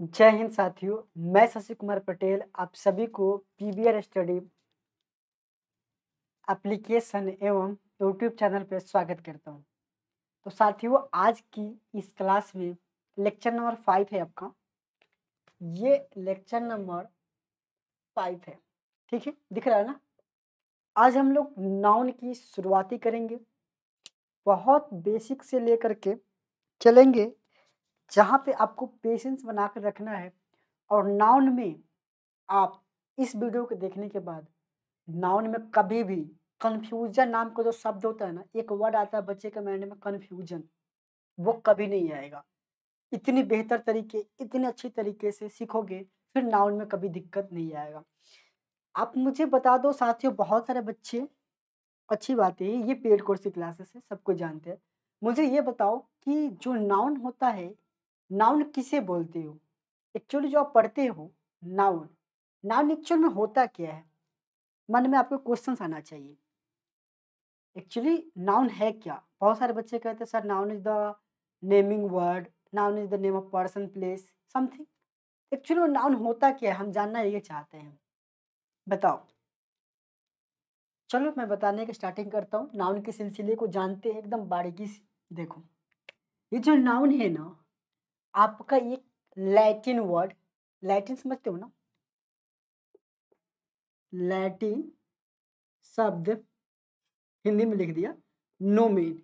जय हिंद साथियों, मैं शशि कुमार पटेल, आप सभी को पीबीआर स्टडी एप्लीकेशन एवं यूट्यूब चैनल पर स्वागत करता हूँ। तो साथियों, आज की इस क्लास में लेक्चर नंबर फाइव है आपका। ये लेक्चर नंबर फाइव है, ठीक है? दिख रहा है ना? आज हम लोग नाउन की शुरुआती करेंगे, बहुत बेसिक से लेकर के चलेंगे जहाँ पे आपको पेशेंस बना कर रखना है और नाउन में आप इस वीडियो को देखने के बाद नाउन में कभी भी कन्फ्यूज़न नाम का जो शब्द होता है ना, एक वर्ड आता है बच्चे के माइंड में कन्फ्यूज़न वो कभी नहीं आएगा। इतनी बेहतर तरीके, इतने अच्छी तरीके से सीखोगे, फिर नाउन में कभी दिक्कत नहीं आएगा। आप मुझे बता दो साथियों, बहुत सारे बच्चे, अच्छी बात है, ये पेड कोर्स की क्लासेस है, सबको जानते हैं। मुझे ये बताओ कि जो नाउन होता है नाउन किसे बोलते हो? एक्चुअली जो आप पढ़ते हो, नाउन। नाउन एक्चुअल में होता क्या है? मन में आपको क्वेश्चन आना चाहिए। एक्चुअली नाउन है क्या? बहुत सारे बच्चे कहते हैं, sir, noun is the naming word, noun is the name of person, place, something. Actually वो नाउन होता क्या है? हम जानना ये चाहते हैं। बताओ। चलो, मैं बताने की स्टार्टिंग करता हूँ। नाउन के सिलसिले को जानते हैं, एकदम बारीकी से। देखो, ये जो नाउन है ना आपका एक लैटिन वर्ड, लैटिन समझते हो ना? लैटिन शब्द हिंदी में लिख दिया नोमेन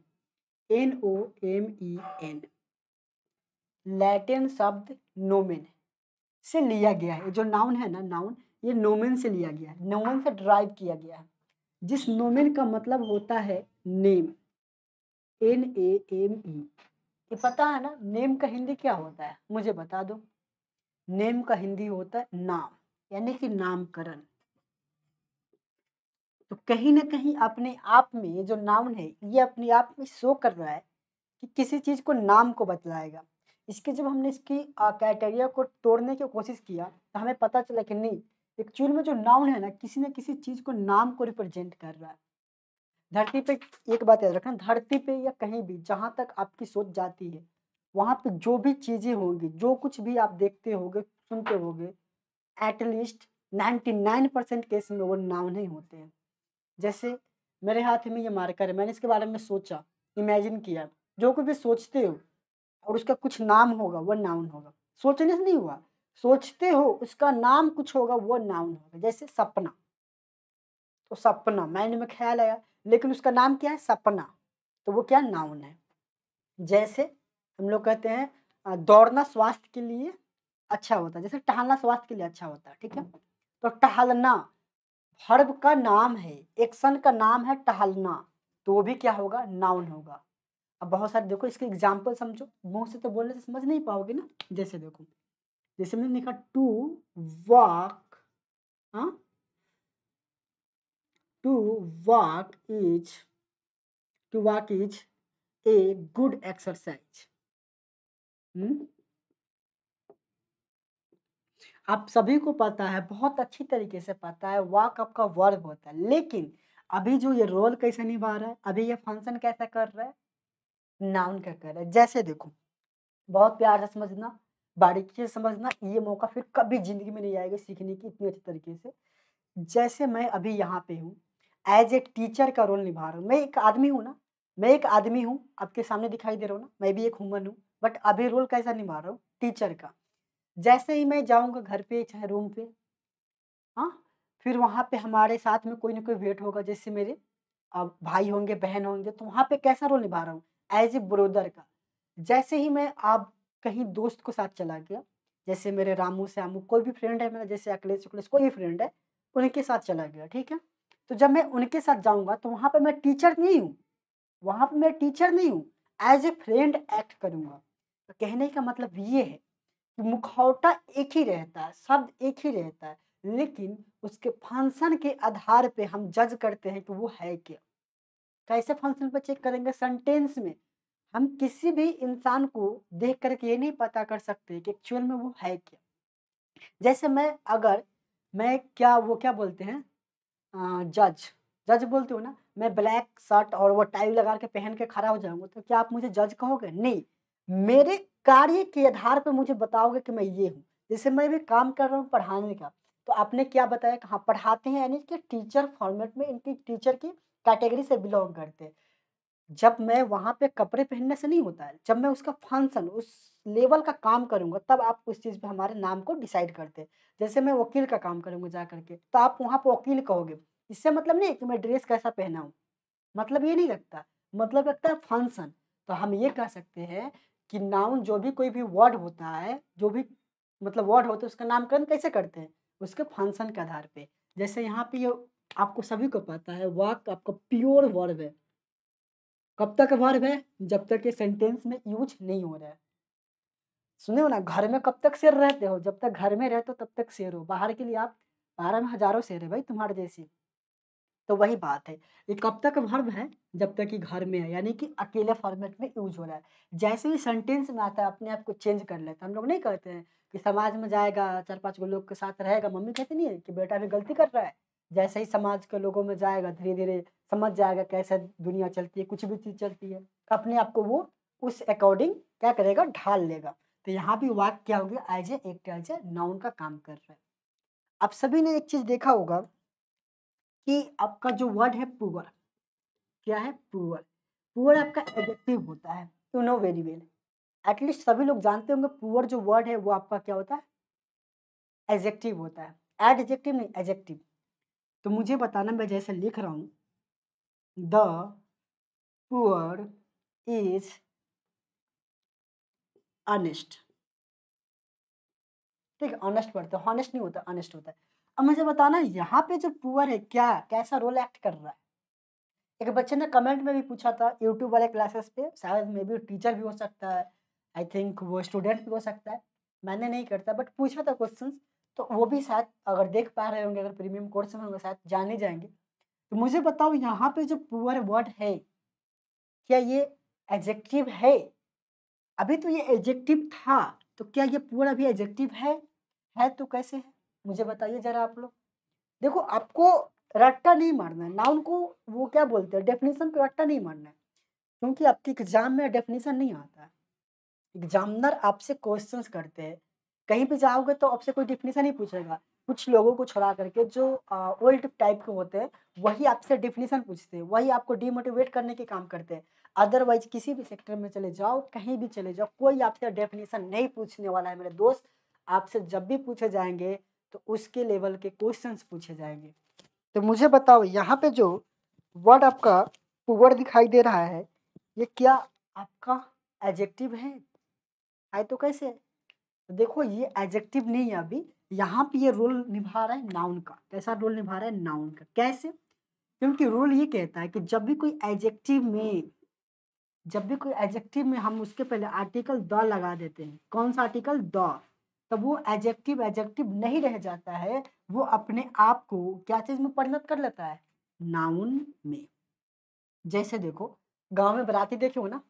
N O M E N Latin शब्द नोमेन से लिया गया है। जो नाउन है ना, नाउन, ये नोमेन से लिया गया है। नोमेन से ड्राइव किया गया है। जिस नोमेन का मतलब होता है name N A M E ये पता है ना, नेम का हिंदी क्या होता है? मुझे बता दो। नेम का हिंदी होता है नाम, यानी कि नामकरण। तो कहीं ना कहीं अपने आप में जो नाउन है, ये अपने आप में शो कर रहा है कि किसी चीज़ को नाम को बतलाएगा। इसके जब हमने इसकी क्राइटेरिया को तोड़ने की कोशिश किया तो हमें पता चला कि नहीं एक्चुअल में जो नाउन है ना, किसी न किसी चीज़ को नाम को रिप्रेजेंट कर रहा है। धरती पे एक बात याद रखना, धरती पे या कहीं भी, जहाँ तक आपकी सोच जाती है, वहाँ पे जो भी चीज़ें होंगी, जो कुछ भी आप देखते होगे, सुनते होगे at least ninety nine percent case में वो नाउन ही होते हैं। जैसे मेरे हाथ में ये मार्कर है, मैंने इसके बारे में सोचा इमेजिन किया। जो कुछ भी सोचते हो और उसका कुछ नाम होगा, वो नाउन होगा। सोचने से नहीं हुआ, सोचते हो उसका नाम कुछ होगा, वो नाउन होगा, जैसे सपना। तो सपना माइंड में ख्याल आया, लेकिन उसका नाम क्या है? सपना। तो वो क्या? नाउन है। जैसे हम लोग कहते हैं दौड़ना स्वास्थ्य के लिए अच्छा होता है। जैसे टहलना स्वास्थ्य के लिए अच्छा होता है, ठीक है? तो टहलना, हर्ब का नाम है एक्शन का नाम है टहलना तो वो भी क्या होगा? नाउन होगा। अब बहुत सारे, देखो इसके एग्ज़ाम्पल समझो। मुँह से तो बोलने से समझ नहीं पाओगे ना? जैसे देखो, जैसे मैंने लिखा टू वॉक हाँ? To walk is to walk is a good exercise आप सभी को पता है, बहुत अच्छी तरीके से पता है वॉक आपका वर्ब होता है। लेकिन अभी जो ये रोल कैसे निभा रहा है, अभी ये फ़ंक्शन कैसे कर रहा है? नाउन क्या कर रहा है। जैसे देखो, बहुत प्यार से समझना, बारीकी से समझना, ये मौका फिर कभी ज़िंदगी में नहीं आएगा सीखने की इतनी अच्छी तरीके से। जैसे मैं अभी यहाँ पे हूँ एज ए टीचर का रोल निभा रहा हूँ। मैं एक आदमी हूँ ना, मैं एक आदमी हूँ, आपके सामने दिखाई दे रहा हूँ ना, मैं भी एक ह्यूमन हूँ बट अभी रोल कैसा निभा रहा हूँ? टीचर का। जैसे ही मैं जाऊँगा घर पे, चाहे रूम पे हाँ फिर वहाँ पे हमारे साथ में कोई ना कोई वेट होगा, जैसे मेरे अब भाई होंगे, बहन होंगे तो वहाँ पे कैसा रोल निभा रहा हूँ? एज ए ब्रोदर का। जैसे ही मैं आप कहीं दोस्त को साथ चला गया, जैसे मेरे रामू, श्यामू, कोई भी फ्रेंड है मेरा, जैसे अखिलेश उखलेश कोई भी फ्रेंड है, उनके साथ चला गया, ठीक है? तो जब मैं उनके साथ जाऊँगा तो वहाँ पर मैं टीचर नहीं हूँ। वहाँ पर मैं टीचर नहीं हूँ, एज ए फ्रेंड एक्ट करूँगा। तो कहने का मतलब ये है कि मुखौटा एक ही रहता है, शब्द एक ही रहता है, लेकिन उसके फ़ंक्शन के आधार पे हम जज करते हैं कि वो है क्या। कैसे फ़ंक्शन पर चेक करेंगे? सेंटेंस में। हम किसी भी इंसान को देख करके ये नहीं पता कर सकते कि एक्चुअल में वो है क्या। जैसे मैं, अगर मैं क्या, वो क्या बोलते हैं? जज जज बोलते हो ना, मैं ब्लैक शर्ट और वो टाई लगा के पहन के खड़ा हो जाऊँगा तो क्या आप मुझे जज कहोगे? नहीं। मेरे कार्य के आधार पर मुझे बताओगे कि मैं ये हूँ। जैसे मैं भी काम कर रहा हूँ पढ़ाने का तो आपने क्या बताया कि हाँ पढ़ाते हैं, यानी कि टीचर फॉर्मेट में इनकी टीचर की कैटेगरी से बिलोंग करते हैं। जब मैं वहाँ पे कपड़े पहनने से नहीं होता है, जब मैं उसका फ़ंक्शन उस लेवल का काम करूँगा, तब आप उस चीज़ पे हमारे नाम को डिसाइड करते जैसे मैं वकील का काम करूँगा जा करके तो आप वहाँ पर वकील कहोगे, इससे मतलब नहीं कि मैं ड्रेस कैसा पहना हूँ मतलब ये नहीं लगता मतलब लगता है फ़ंक्शन। तो हम ये कह सकते हैं कि नाउन जो भी कोई भी वर्ड होता है, जो भी मतलब वर्ड होता है, उसका नामकरण कैसे करते हैं? उसके फ़ंक्शन के आधार पे। जैसे यहाँ पे ये आपको सभी को पता है, वाक आपका प्योर वर्ब है। कब तक वर्ब है? जब तक ये सेंटेंस में यूज़ नहीं हो रहा है। सुने हो ना, घर में कब तक शेर रहते हो? जब तक घर में रहते हो, तब तक शेर हो। बाहर के लिए आप बाहर में हज़ारों शेर है भाई तुम्हारे जैसी। तो वही बात है, ये कब तक वर्ब है? जब तक कि घर में है, यानी कि अकेले फॉर्मेट में यूज़ हो रहा है। जैसे ही सेंटेंस में आता है, अपने आप को चेंज कर लेते है। हम लोग नहीं कहते हैं कि समाज में जाएगा, चार पाँच लोग के साथ रहेगा, मम्मी कहती नहीं है कि बेटा भी गलती कर रहा है। जैसे ही समाज के लोगों में जाएगा धीरे धीरे समझ जाएगा कैसे दुनिया चलती है, कुछ भी चीज़ चलती है, अपने आप को वो उस अकॉर्डिंग क्या करेगा? ढाल लेगा। तो यहाँ भी वाक क्या हो गया एज ए एक एज ए नाउन का काम कर रहा है। आप सभी ने एक चीज़ देखा होगा कि आपका जो वर्ड है पुअर, क्या है पुअर? पुअर आपका एडजेक्टिव होता है, you know very well. At least सभी लोग जानते होंगे पुअर जो वर्ड है वो आपका क्या होता है? एजेक्टिव होता है। एडजेक्टिव नहीं एजेक्टिव तो मुझे बताना, मैं जैसे लिख रहा हूँ, द पुअर इज़ अनेस्ट ठीक है ऑनेस्ट पढ़ते हैं हॉनेस्ट नहीं होता ऑनेस्ट होता है। अब मुझे बताना, यहाँ पे जो पुअर है, क्या, कैसा रोल एक्ट कर रहा है? एक बच्चे ने कमेंट में भी पूछा था यूट्यूब वाले क्लासेस पे, शायद मे बी टीचर भी हो सकता है आई थिंक वो स्टूडेंट भी हो सकता है। मैंने नहीं करता बट पूछा था क्वेश्चन तो वो भी शायद अगर देख पा रहे होंगे, अगर प्रीमियम कोर्स में होंगे, शायद जाने जाएँगे। तो मुझे बताओ, यहाँ पे जो पुअर वर्ड है, क्या ये एजेक्टिव है? अभी तो ये एजेक्टिव था तो क्या ये पुअर अभी एजेक्टिव है? है तो कैसे है? मुझे बताइए जरा आप लोग। देखो, आपको रट्टा नहीं मारना है। नाउन को वो क्या बोलते हैं? डेफिनेशन पे रट्टा नहीं मारना है। क्योंकि आपके एग्ज़ाम में डेफिनेशन नहीं आता है। एग्जामिनर आपसे क्वेश्चंस करते हैं। कहीं पे जाओगे तो आपसे कोई डेफिनेशन नहीं पूछेगा। कुछ लोगों को छोड़ा करके जो ओल्ड टाइप के होते हैं, वही आपसे डेफिनेशन पूछते हैं। वही आपको डिमोटिवेट करने के काम करते हैं। अदरवाइज़ किसी भी सेक्टर में चले जाओ, कहीं भी चले जाओ, कोई आपसे डेफिनेशन नहीं पूछने वाला है मेरे दोस्त। आपसे जब भी पूछे जाएँगे तो उसके लेवल के क्वेश्चंस पूछे जाएँगे। तो मुझे बताओ, यहाँ पे जो वर्ड आपका पुअर दिखाई दे रहा है, ये क्या आपका एजेक्टिव है? आए तो कैसे देखो, ये एजेक्टिव नहीं है अभी। यहाँ पे ये रोल निभा रहा है नाउन का। कैसा रोल निभा रहा है? नाउन का। कैसे? क्योंकि रोल ये कहता है कि जब भी कोई एजेक्टिव में जब भी कोई एजेक्टिव में हम उसके पहले आर्टिकल द लगा देते हैं, कौन सा आर्टिकल द तब वो एजेक्टिव एजेक्टिव नहीं रह जाता है, वो अपने आप को क्या चीज़ में परिणत कर लेता है? नाउन में। जैसे देखो, गाँव में बराती देखे हो ना?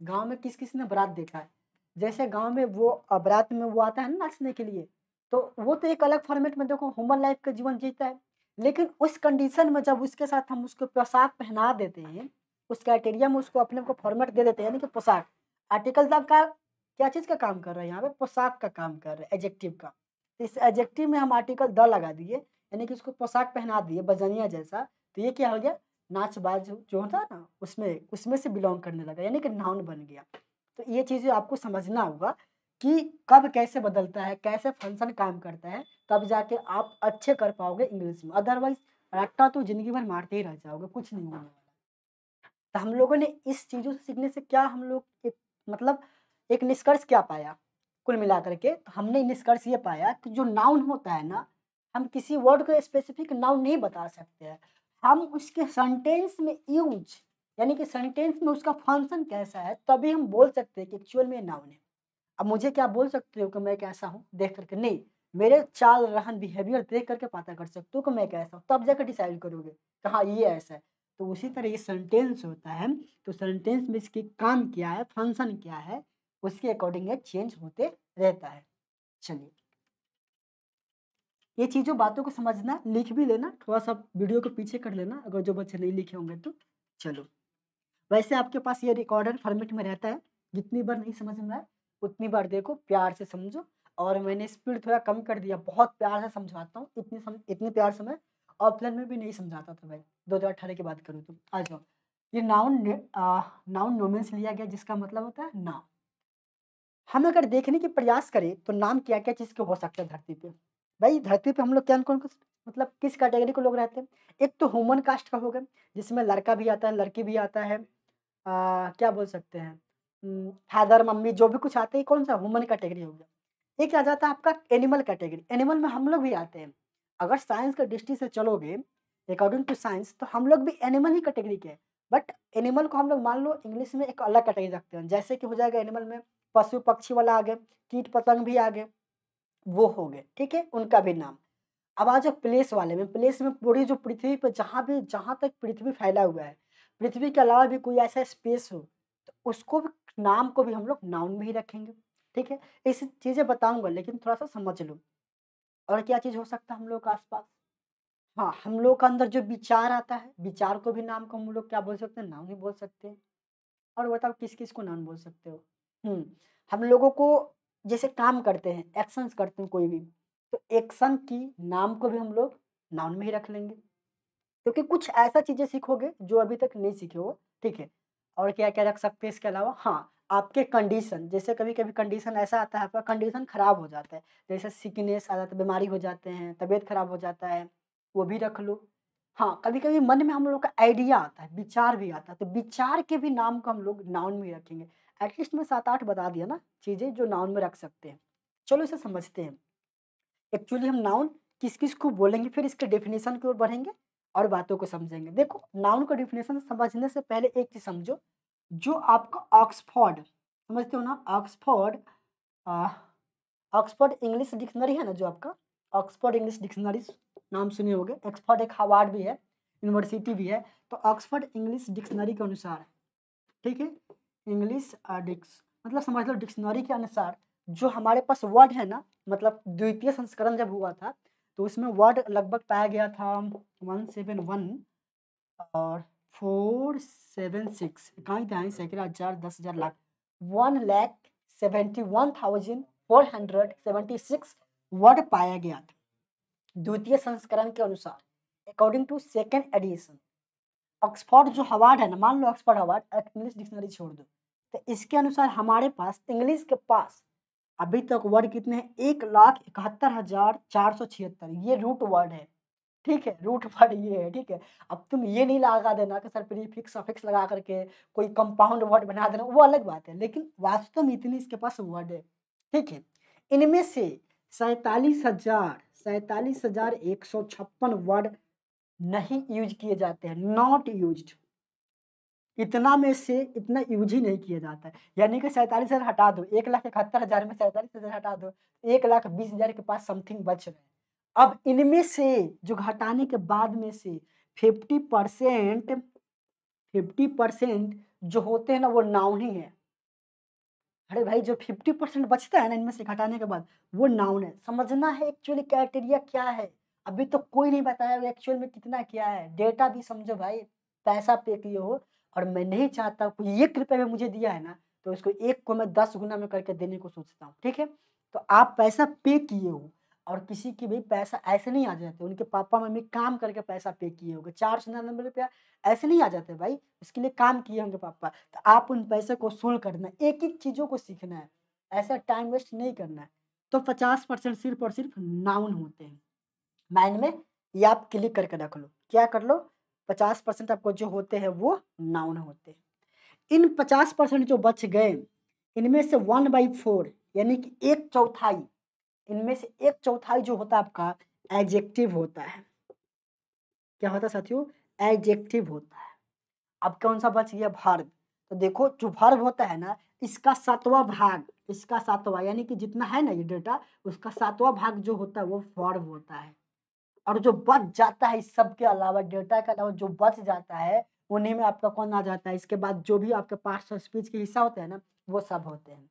गाँव में किस किस ने बरात देखा है? जैसे गाँव में वो बरात में वो आता है ना नाचने के लिए तो वो तो एक अलग फॉर्मेट में देखो ह्यूमन लाइफ का जीवन जीता है। लेकिन उस कंडीशन में जब उसके साथ हम उसको पोशाक पहना देते हैं उस क्राइटेरिया में उसको अपने को फॉर्मेट दे देते हैं, यानी कि पोशाक। आर्टिकल तक का क्या चीज़ का काम कर रहा है? यहाँ पे पोशाक का काम कर रहा है एजेक्टिव का। तो इस एजेक्टिव में हम आर्टिकल द लगा दिए, यानी कि उसको पोशाक पहना दिए, बजनिया जैसा। तो ये क्या हो गया? नाच बाज जो होता ना, उसमें उसमें से बिलोंग करने लगा, यानी कि नाउन बन गया। तो ये चीज़ आपको समझना होगा कि कब कैसे बदलता है, कैसे फ़ंक्शन काम करता है, तब जाके आप अच्छे कर पाओगे इंग्लिश में। अदरवाइज़ रट्टा तो ज़िंदगी भर मारते ही रह जाओगे, कुछ नहीं वाला। तो हम लोगों ने इस चीज़ों से सीखने से क्या हम लोग एक मतलब एक निष्कर्ष क्या पाया? कुल मिलाकर के तो हमने निष्कर्ष ये पाया कि जो नाउन होता है ना, हम किसी वर्ड को स्पेसिफिक नाउन नहीं बता सकते हैं। हम उसके सेंटेंस में यूज़ यानी कि सेंटेंस में उसका फ़ंक्शन कैसा है, तभी हम बोल सकते हैं कि एक्चुअल में नाउन है। अब मुझे क्या बोल सकते हो कि मैं कैसा हूँ? देख करके नहीं, मेरे चाल, रहन बिहेवियर देख करके पता कर सकते हो कि मैं कैसा हूँ? तब जाकर डिसाइड करोगे कि हाँ ये ऐसा है। तो उसी तरह ये सेंटेंस होता है तो सेंटेंस में इसकी काम क्या है फ़ंक्शन क्या है उसके अकॉर्डिंग ये चेंज होते रहता है। चलिए। ये चीज़ों बातों को समझना लिख भी लेना थोड़ा सा वीडियो को पीछे कर लेना अगर जो बच्चे नहीं लिखे होंगे तो। चलो। वैसे आपके पास ये रिकॉर्डर फॉर्मेट में रहता है जितनी बार नहीं समझ में आए उतनी बार देखो प्यार से समझो और मैंने स्पीड थोड़ा कम कर दिया बहुत प्यार से समझाता हूँ इतनी सम, इतनी प्यार से मैं ऑफलाइन में भी नहीं समझाता था भाई दो हज़ार अठारह की बात करूँ तो। आ जाओ। ये नाउन नाउन नोमेंस लिया गया जिसका मतलब होता है नाम। हम अगर देखने की प्रयास करें तो नाम क्या क्या चीज़ के हो सकते हैं धरती पे? भाई धरती पे हम लोग क्या कौन मतलब किस कैटेगरी के लोग रहते हैं? एक तो ह्यूमन कास्ट का हो गया जिसमें लड़का भी आता है लड़की भी आता है आ, क्या बोल सकते हैं? फादर मम्मी जो भी कुछ आते हैं कौन सा ह्यूमन कैटेगरी हो गया? एक आ जाता है आपका एनिमल कैटेगरी एनिमल में हम लोग भी आते हैं। अगर साइंस के दृष्टि से चलोगे अकॉर्डिंग टू साइंस तो हम लोग भी एनिमल ही कैटेगरी के हैं। बट एनिमल को हम लोग मान लो इंग्लिश में एक अलग कैटेगरी रखते हैं। जैसे कि हो जाएगा एनिमल में पशु पक्षी वाला आ गए कीट पतंग भी आ गए वो हो गए। ठीक है? उनका भी नाम। अब आ प्लेस वाले में प्लेस में पूरी जो पृथ्वी पर जहाँ भी, जहाँ तक पृथ्वी फैला हुआ है, पृथ्वी के अलावा भी कोई ऐसा स्पेस हो तो उसको भी, नाम को भी हम लोग नाउन में ही रखेंगे। ठीक है? ऐसी चीज़ें बताऊँगा, लेकिन थोड़ा सा समझ लो। और क्या चीज़ हो सकता है हम लोग के आसपास? हाँ हम लोग का अंदर जो विचार आता है, विचार को भी नाम को हम लोग क्या बोल सकते हैं? नाम ही बोल सकते हैं। और बताओ किस किस को नाम बोल सकते हो? हम लोगों को जैसे काम करते हैं एक्शंस करते हैं कोई भी तो एक्शन की नाम को भी हम लोग नाउन में ही रख लेंगे। क्योंकि कुछ ऐसा चीज़ें सीखोगे जो अभी तक नहीं सीखे हो, ठीक है? और क्या क्या रख सकते हैं इसके अलावा? हाँ आपके कंडीशन, जैसे कभी कभी कंडीशन ऐसा आता है, आपका कंडीशन ख़राब हो जाता है, जैसे सिकनेस आ जाता है, बीमारी हो जाते हैं, तबीयत खराब हो जाता है, वो भी रख लो। हाँ कभी कभी मन में हम लोग का आइडिया आता है, विचार भी आता है तो विचार के भी नाम को हम लोग नाउन में रखेंगे। एटलीस्ट मैं सात आठ बता दिया ना चीज़ें जो नाउन में रख सकते हैं। चलो इसे समझते हैं। एक्चुअली हम नाउन किस किस को बोलेंगे, फिर इसके डेफिनेशन की ओर बढ़ेंगे और बातों को समझेंगे। देखो नाउन का डेफिनेशन समझने से पहले एक चीज़ समझो जो आपका ऑक्सफोर्ड, समझते हो ना? ऑक्सफोर्ड ऑक्सफोर्ड इंग्लिश डिक्शनरी है ना जो आपका? ऑक्सफोर्ड इंग्लिश डिक्शनरी नाम सुने होगे। ऑक्सफोर्ड एक हार्ड भी है, यूनिवर्सिटी भी है तो ऑक्सफोर्ड इंग्लिश डिक्शनरी के अनुसार ठीक है? इंग्लिश डिक्स मतलब समझ लो डिक्शनरी के अनुसार जो हमारे पास वर्ड है ना मतलब द्वितीय संस्करण जब हुआ था तो उसमें वर्ड लगभग पाया गया था, वन सेवन वन, और फोर सेवन सिक्स इकाई दहाई सैकड़ा हज़ार दस हज़ार lakh one lakh seventy one thousand four hundred seventy six word पाया गया था। द्वितीय संस्करण के अनुसार according to second edition Oxford जो अवार्ड है ना, मान लो ऑक्सफोर्ड अवार्ड इंग्लिश डिक्शनरी छोड़ दो। तो इसके अनुसार हमारे पास इंग्लिश के पास अभी तक वर्ड कितने हैं? एक लाख इकहत्तर हज़ार चार सौ छिहत्तर, ये रूट वर्ड है। ठीक है, रूट वर्ड ये है, ठीक है। अब तुम ये नहीं लगा देना कि सर प्रीफिक्स अफिक्स लगा करके कोई कंपाउंड वर्ड बना देना, वो अलग बात है, लेकिन वास्तव में इतनी इसके पास वर्ड है, ठीक है। इनमें से सैतालीस हज़ार सैतालीस हज़ार एक सौ छप्पन वर्ड नहीं यूज़ किए जाते हैं, नॉट यूज़ इतना में से इतना यूज़ ही नहीं किया जाता है, यानी कि सैंतालीस हज़ार हटा दो, एक लाख इकहत्तर हज़ार में सैंतालीस हज़ार हटा दो, एक लाख बीस हज़ार के पास समथिंग बच रहे हैं। अब इनमें से, जो घटाने के बाद में से फिफ्टी परसेंट फिफ्टी परसेंट जो होते हैं ना, वो नाउन ही है। अरे भाई, जो फिफ्टी परसेंट बचता है ना, इनमें से घटाने के बाद, वो नाउन है। समझना है एक्चुअली क्राइटेरिया क्या है? अभी तो कोई नहीं बताया एक्चुअल में कितना क्या है। डेटा भी समझो भाई, पैसा पे किए हो, और मैं नहीं चाहता कोई एक रुपये में मुझे दिया है ना तो उसको एक को मैं दस गुना में करके देने को सोचता हूँ, ठीक है? तो आप पैसा पे किए हो और किसी की भी पैसा ऐसे नहीं आ जाते, उनके पापा मम्मी काम करके पैसा पे किए होंगे, चार सौ निन्यानवे रुपया ऐसे नहीं आ जाते भाई उसके लिए काम किए होंगे पापा। तो आप उन पैसे को सोल्व करना है एक एक चीज़ों को सीखना है, ऐसा टाइम वेस्ट नहीं करना है। तो पचास परसेंट सिर्फ़ और सिर्फ़ नाउन होते हैं। माइंड में ये आप क्लिक करके रख लो। क्या कर लो? पचास परसेंट आपको जो होते हैं वो नाउन होते हैं। इन पचास परसेंट जो बच गए, इनमें से वन बाई फोर, यानी कि एक चौथाई इनमें से एक चौथाई जो होता है आपका एजेक्टिव होता है। क्या होता है साथियों? एजेक्टिव होता है। अब कौन सा बच गया भार्व तो देखो, जो भार्व होता है ना, इसका सातवां भाग, इसका सातवां, यानी कि जितना है ना ये डेटा उसका सातवां भाग जो होता है वो फॉर्व होता है। और जो बच जाता है इस सब के अलावा डेटा के अलावा जो बच जाता है, उन्हीं में आपका कौन आ जाता है? इसके बाद जो भी आपके पास स्पीच के हिस्सा होते हैं ना, वो सब होते हैं।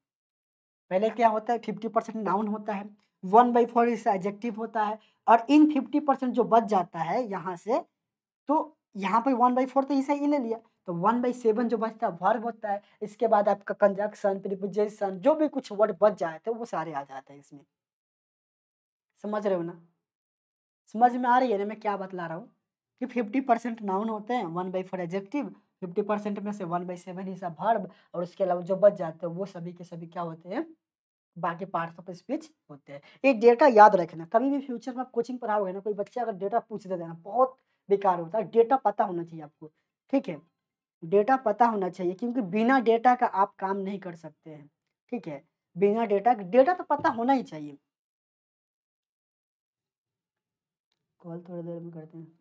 पहले क्या होता है फिफ्टी परसेंट नाउन होता है वन बाई फोर इससे एजेक्टिव होता है और इन फिफ्टी परसेंट जो बच जाता है यहाँ से तो यहाँ पर वन बाई फोर तो हिस्सा ही ले लिया। तो वन बाई सेवन जो बचता है वर्ब होता है, इसके बाद आपका कंजक्शन प्रिपोजिशन जो भी कुछ वर्ड बच जाए थे वो सारे आ जाते हैं इसमें। समझ रहे हो ना? समझ में आ रही है ना मैं क्या बतला रहा हूँ? कि फिफ्टी परसेंट नाउन होते हैं one by four adjective fifty percent में से वन बाई सेवन ही सब वर्ब और उसके अलावा जो बच जाते हैं वो सभी के सभी क्या होते हैं? बाकी पार्ट्स ऑफ़ स्पीच होते हैं। एक डेटा याद रखना, कभी भी फ्यूचर में आप कोचिंग पढ़ाओगे ना, कोई बच्चा अगर डेटा पूछ दे देना बहुत बेकार होता है। डेटा पता होना चाहिए आपको, ठीक है? डेटा पता होना चाहिए क्योंकि बिना डेटा का आप काम नहीं कर सकते हैं, ठीक है? बिना डेटा डेटा तो पता होना ही चाहिए। कॉल थोड़ी देर में करते हैं।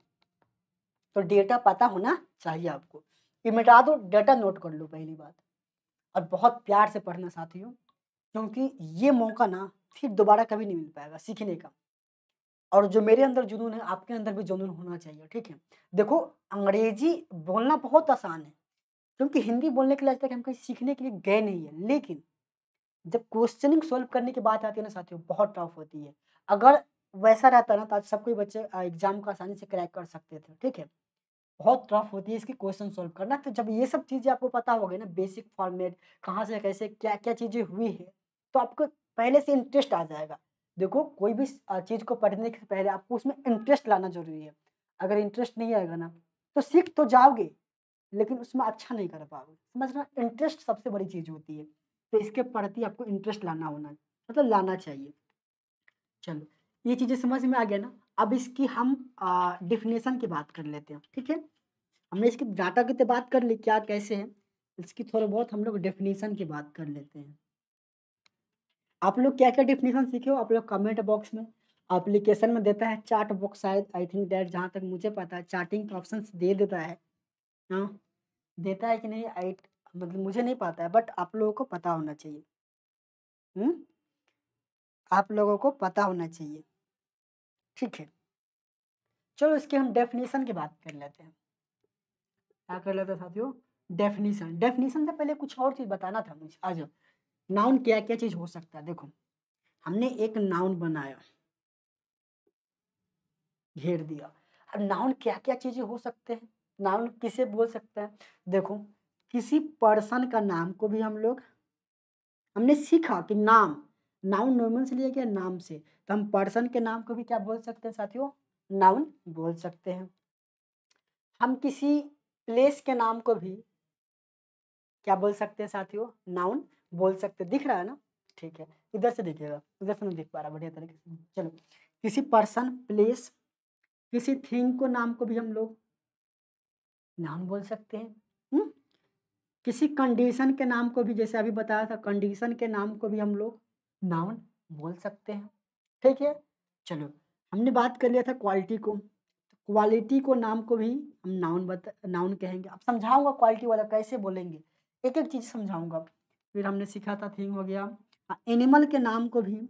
तो डेटा पता होना चाहिए आपको। ये मिटा दो, डेटा नोट कर लो, पहली बात। और बहुत प्यार से पढ़ना साथियों। क्योंकि ये मौका ना फिर दोबारा कभी नहीं मिल पाएगा सीखने का। और जो मेरे अंदर जुनून है, आपके अंदर भी जुनून होना चाहिए, ठीक है? देखो, अंग्रेज़ी बोलना बहुत आसान है, क्योंकि हिंदी बोलने के लिए आज तक हम कहीं सीखने के लिए गए नहीं है। लेकिन जब क्वेश्चनिंग सॉल्व करने की बात आती है ना साथियों, बहुत टफ होती है। अगर वैसा रहता ना तो आज सब कोई बच्चे एग्ज़ाम को आसानी से क्रैक कर सकते थे, ठीक है? बहुत टफ होती है इसकी क्वेश्चन सॉल्व करना। तो जब ये सब चीज़ें आपको पता हो गई ना, बेसिक फॉर्मेट, कहाँ से, कैसे, क्या क्या चीज़ें हुई है तो आपको पहले से इंटरेस्ट आ जाएगा। देखो, कोई भी चीज़ को पढ़ने के पहले आपको उसमें इंटरेस्ट लाना ज़रूरी है। अगर इंटरेस्ट नहीं आएगा ना तो सीख तो जाओगे, लेकिन उसमें अच्छा नहीं कर पाओगे। समझना इंटरेस्ट सबसे बड़ी चीज़ होती है। तो इसके प्रति आपको इंटरेस्ट लाना होना मतलब लाना चाहिए। चलो, ये चीज़ें समझ में आ गया ना? अब इसकी हम डिफिनेशन की बात कर लेते हैं, ठीक है? हमने इसकी डाटा की तो बात कर ली, क्या, कैसे है? इसकी थोड़ा बहुत हम लोग डेफिनेशन की बात कर लेते हैं। आप लोग क्या क्या डिफिनेशन सीखे हो? आप लोग कमेंट बॉक्स में एप्लीकेशन में देता है चार्ट बॉक्स शायद आई थिंक डेट जहाँ तक मुझे पता है चार्टिंग का ऑप्शन दे देता है। हाँ देता है कि नहीं? आई मतलब मुझे नहीं पता है बट आप लोगों को पता होना चाहिए। हुँ? आप लोगों को पता होना चाहिए। ठीक है। चलो इसके हम डेफिनेशन की बात कर लेते हैं। क्या कर लेते हैं साथियों? डेफिनेशन डेफिनेशन से पहले कुछ और चीज़ बताना था मुझे। आज नाउन क्या क्या चीज़ हो सकता है? देखो, हमने एक नाउन बनाया। घेर दिया। अब नाउन क्या क्या चीज़ें हो सकते हैं? नाउन किसे बोल सकते हैं? देखो, किसी पर्सन का नाम को भी हम लोग, हमने सीखा कि नाम, नाउन नॉर्मल से लिया गया नाम से। तो हम पर्सन के नाम को भी क्या बोल सकते हैं साथियों? नाउन बोल सकते हैं। हम किसी प्लेस के नाम को भी क्या बोल सकते हैं साथियों? नाउन बोल सकते, दिख रहा है ना? ठीक है, इधर से देखिएगा, इधर से नहीं दिख पा रहा, बढ़िया तरीके से, चलो। किसी पर्सन प्लेस किसी थिंग को, नाम को भी हम लोग नाउन बोल सकते हैं हुँ? हम्म? किसी कंडीशन के नाम को भी, जैसे अभी बताया था कंडीशन के नाम को भी हम लोग नाउन बोल सकते हैं, ठीक है? चलो, हमने बात कर लिया था क्वालिटी को क्वालिटी को, नाम को भी हम नाउन बता नाउन कहेंगे। अब समझाऊँगा क्वालिटी वाला कैसे बोलेंगे? एक एक चीज़ समझाऊँगा। फिर हमने सीखा था थिंग हो गया। एनिमल के नाम को भी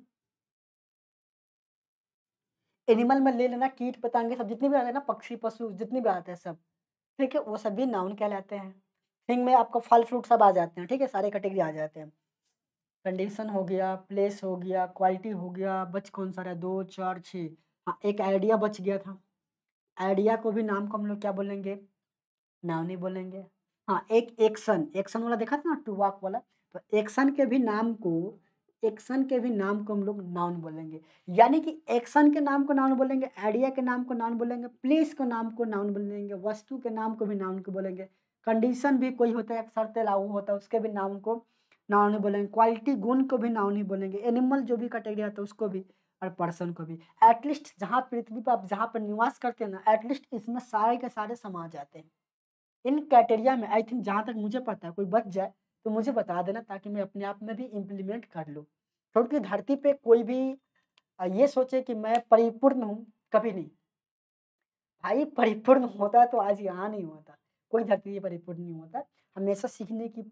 एनिमल में ले लेना, कीट, पतंगे सब जितने भी आते हैं ना, पक्षी, पशु, जितने भी आते हैं सब, ठीक है, वो सभी नाउन कहलाते हैं। थिंग में आपका फल, फ्रूट सब आ जाते हैं, ठीक है, सारे कैटेगरी आ जाते हैं। कंडीशन हो गया, प्लेस हो गया, क्वालिटी हो गया, बच कौन सा रहा दो, चार छः हाँ एक आइडिया बच गया था। आइडिया को भी नाम को हम लोग क्या बोलेंगे? नाउन ही बोलेंगे। हाँ एक एक्शन एक्शन वाला देखा था ना टू वॉक वाला? तो एक्शन के भी नाम को एक्शन के भी नाम को हम लोग नाउन बोलेंगे। यानी कि एक्शन के नाम को नाउन बोलेंगे आइडिया के नाम को नाउन बोलेंगे प्लेस के नाम को नाउन बोलेंगे, वस्तु के नाम को भी नाउन को बोलेंगे। कंडीशन भी कोई होता है शर्त लागू होता है, उसके भी नाम को नाउन ही बोलेंगे। क्वालिटी गुण को भी नाउन ही बोलेंगे। एनिमल जो भी कैटेगरी आता है, उसको भी और पर्सन को भी। एटलीस्ट जहाँ पृथ्वी पर आप, जहाँ पर निवास करते हैं ना एटलीस्ट इसमें सारे के सारे समा जाते हैं। इन कैटेरिया में आई थिंक जहाँ तक मुझे पता है, कोई बच जाए तो मुझे बता देना ताकि मैं अपने आप में भी इम्प्लीमेंट कर लूँ। क्योंकि धरती पे कोई भी ये सोचे कि मैं परिपूर्ण हूँ, कभी नहीं। भाई, परिपूर्ण होता तो आज यहाँ नहीं होता। कोई धरती पे परिपूर्ण नहीं होता। हमेशा सीखने की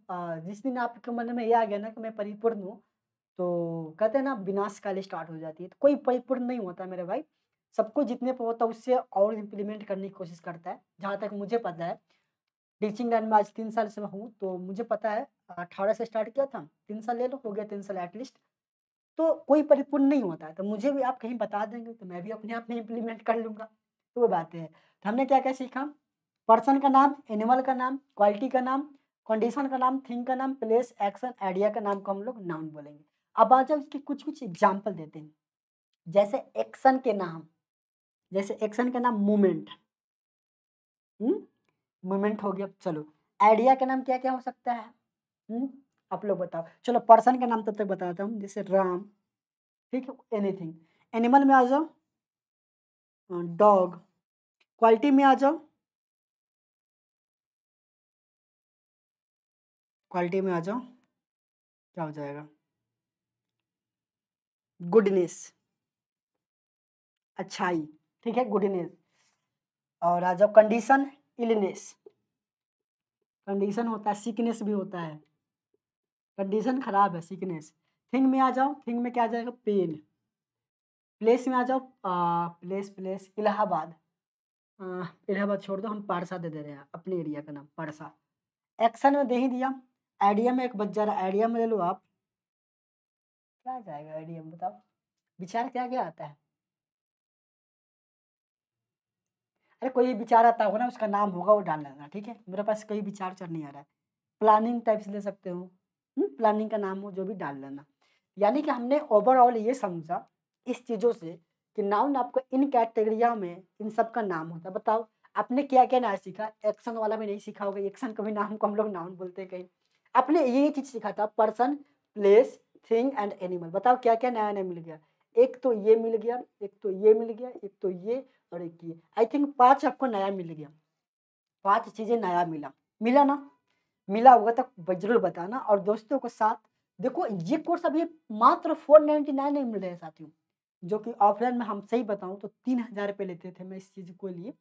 जिस दिन आपके मन में ये आ गया ना कि मैं परिपूर्ण हूँ तो कहते हैं ना विनाश काली स्टार्ट हो जाती है। तो कोई परिपूर्ण नहीं होता मेरे भाई। सबको जितने पर होता है, उससे और इम्प्लीमेंट करने की कोशिश करता है। जहाँ तक मुझे पता है टीचिंग लाइन में आज तीन साल से मैं हूँ तो मुझे पता है अठारह से स्टार्ट किया था, तीन साल ले लो, हो गया तीन साल एटलीस्ट तो कोई परिपूर्ण नहीं होता है। तो मुझे भी आप कहीं बता देंगे तो मैं भी अपने आप में इम्प्लीमेंट कर लूँगा तो वो बात है। तो हमने क्या क्या सीखा? पर्सन का नाम एनिमल का नाम क्वालिटी का नाम कंडीशन का नाम थिंग का नाम प्लेस एक्शन आइडिया का नाम को हम लोग नाउन बोलेंगे। अब आ जाओ इसके कुछ कुछ एग्ज़ाम्पल देते हैं। जैसे एक्शन के नाम, जैसे एक्शन का नाम मूवमेंट मूवमेंट हो गया, चलो। आइडिया का नाम क्या क्या हो सकता है? आप लोग बताओ। चलो, पर्सन का नाम तब तक बताता हूँ, जैसे राम, ठीक है एनीथिंग एनिमल में आ जाओ। डॉग क्वालिटी में आ जाओ। क्वालिटी में आ जाओ। क्या हो जाएगा? गुडनेस अच्छाई, ठीक है गुडनेस और आ जाओ कंडीशन इलनेस कंडीशन होता है सिकनेस भी होता है। कंडीशन खराब है सिकनेस। थिंग में आ जाओ थिंग में क्या आ जाएगा? पेन। प्लेस में आ जाओ आ, प्लेस प्लेस इलाहाबाद। इलाहाबाद छोड़ दो हम पारसा दे दे रहे हैं अपने एरिया का नाम पारसा। एक्शन में दे ही दिया। आइडिया में एक बच जा रहा आइडिया में ले लो आप। क्या आ जाएगा आइडिया में बताओ? विचार क्या क्या आता है? अरे कोई विचार आता होगा ना उसका नाम होगा वो डाल लेना ठीक है? मेरे पास कोई विचार चल नहीं आ रहा है। प्लानिंग टाइप से ले सकते हो। प्लानिंग का नाम हो जो भी डाल लेना। यानी कि हमने ओवरऑल ये समझा इस चीज़ों से कि नाउन आपको इन कैटेगरिया में इन सब का नाम होता है। बताओ, आपने क्या क्या नया सीखा? एक्शन वाला भी नहीं सीखा होगा। एक्शन का भी नाम को हम लोग नाउन बोलते हैं कहीं। आपने ये चीज़ सीखा था person place thing and animal बताओ क्या क्या नया नया मिल गया? एक तो ये मिल गया, एक तो ये मिल गया, एक तो ये और एक ये। आई थिंक पाँच आपको नया मिल गया। पाँच चीज़ें नया मिला। मिला ना? मिला हुआ तो ज़रूर बताना। और दोस्तों के साथ, देखो, ये कोर्स अभी मात्र फोर नाइन्टी नाइन नहीं मिल रहे हैं, साथियों। जो कि ऑफलाइन में हम सही बताऊँ तो तीन हज़ार रुपये लेते थे मैं इस चीज़ को लिए।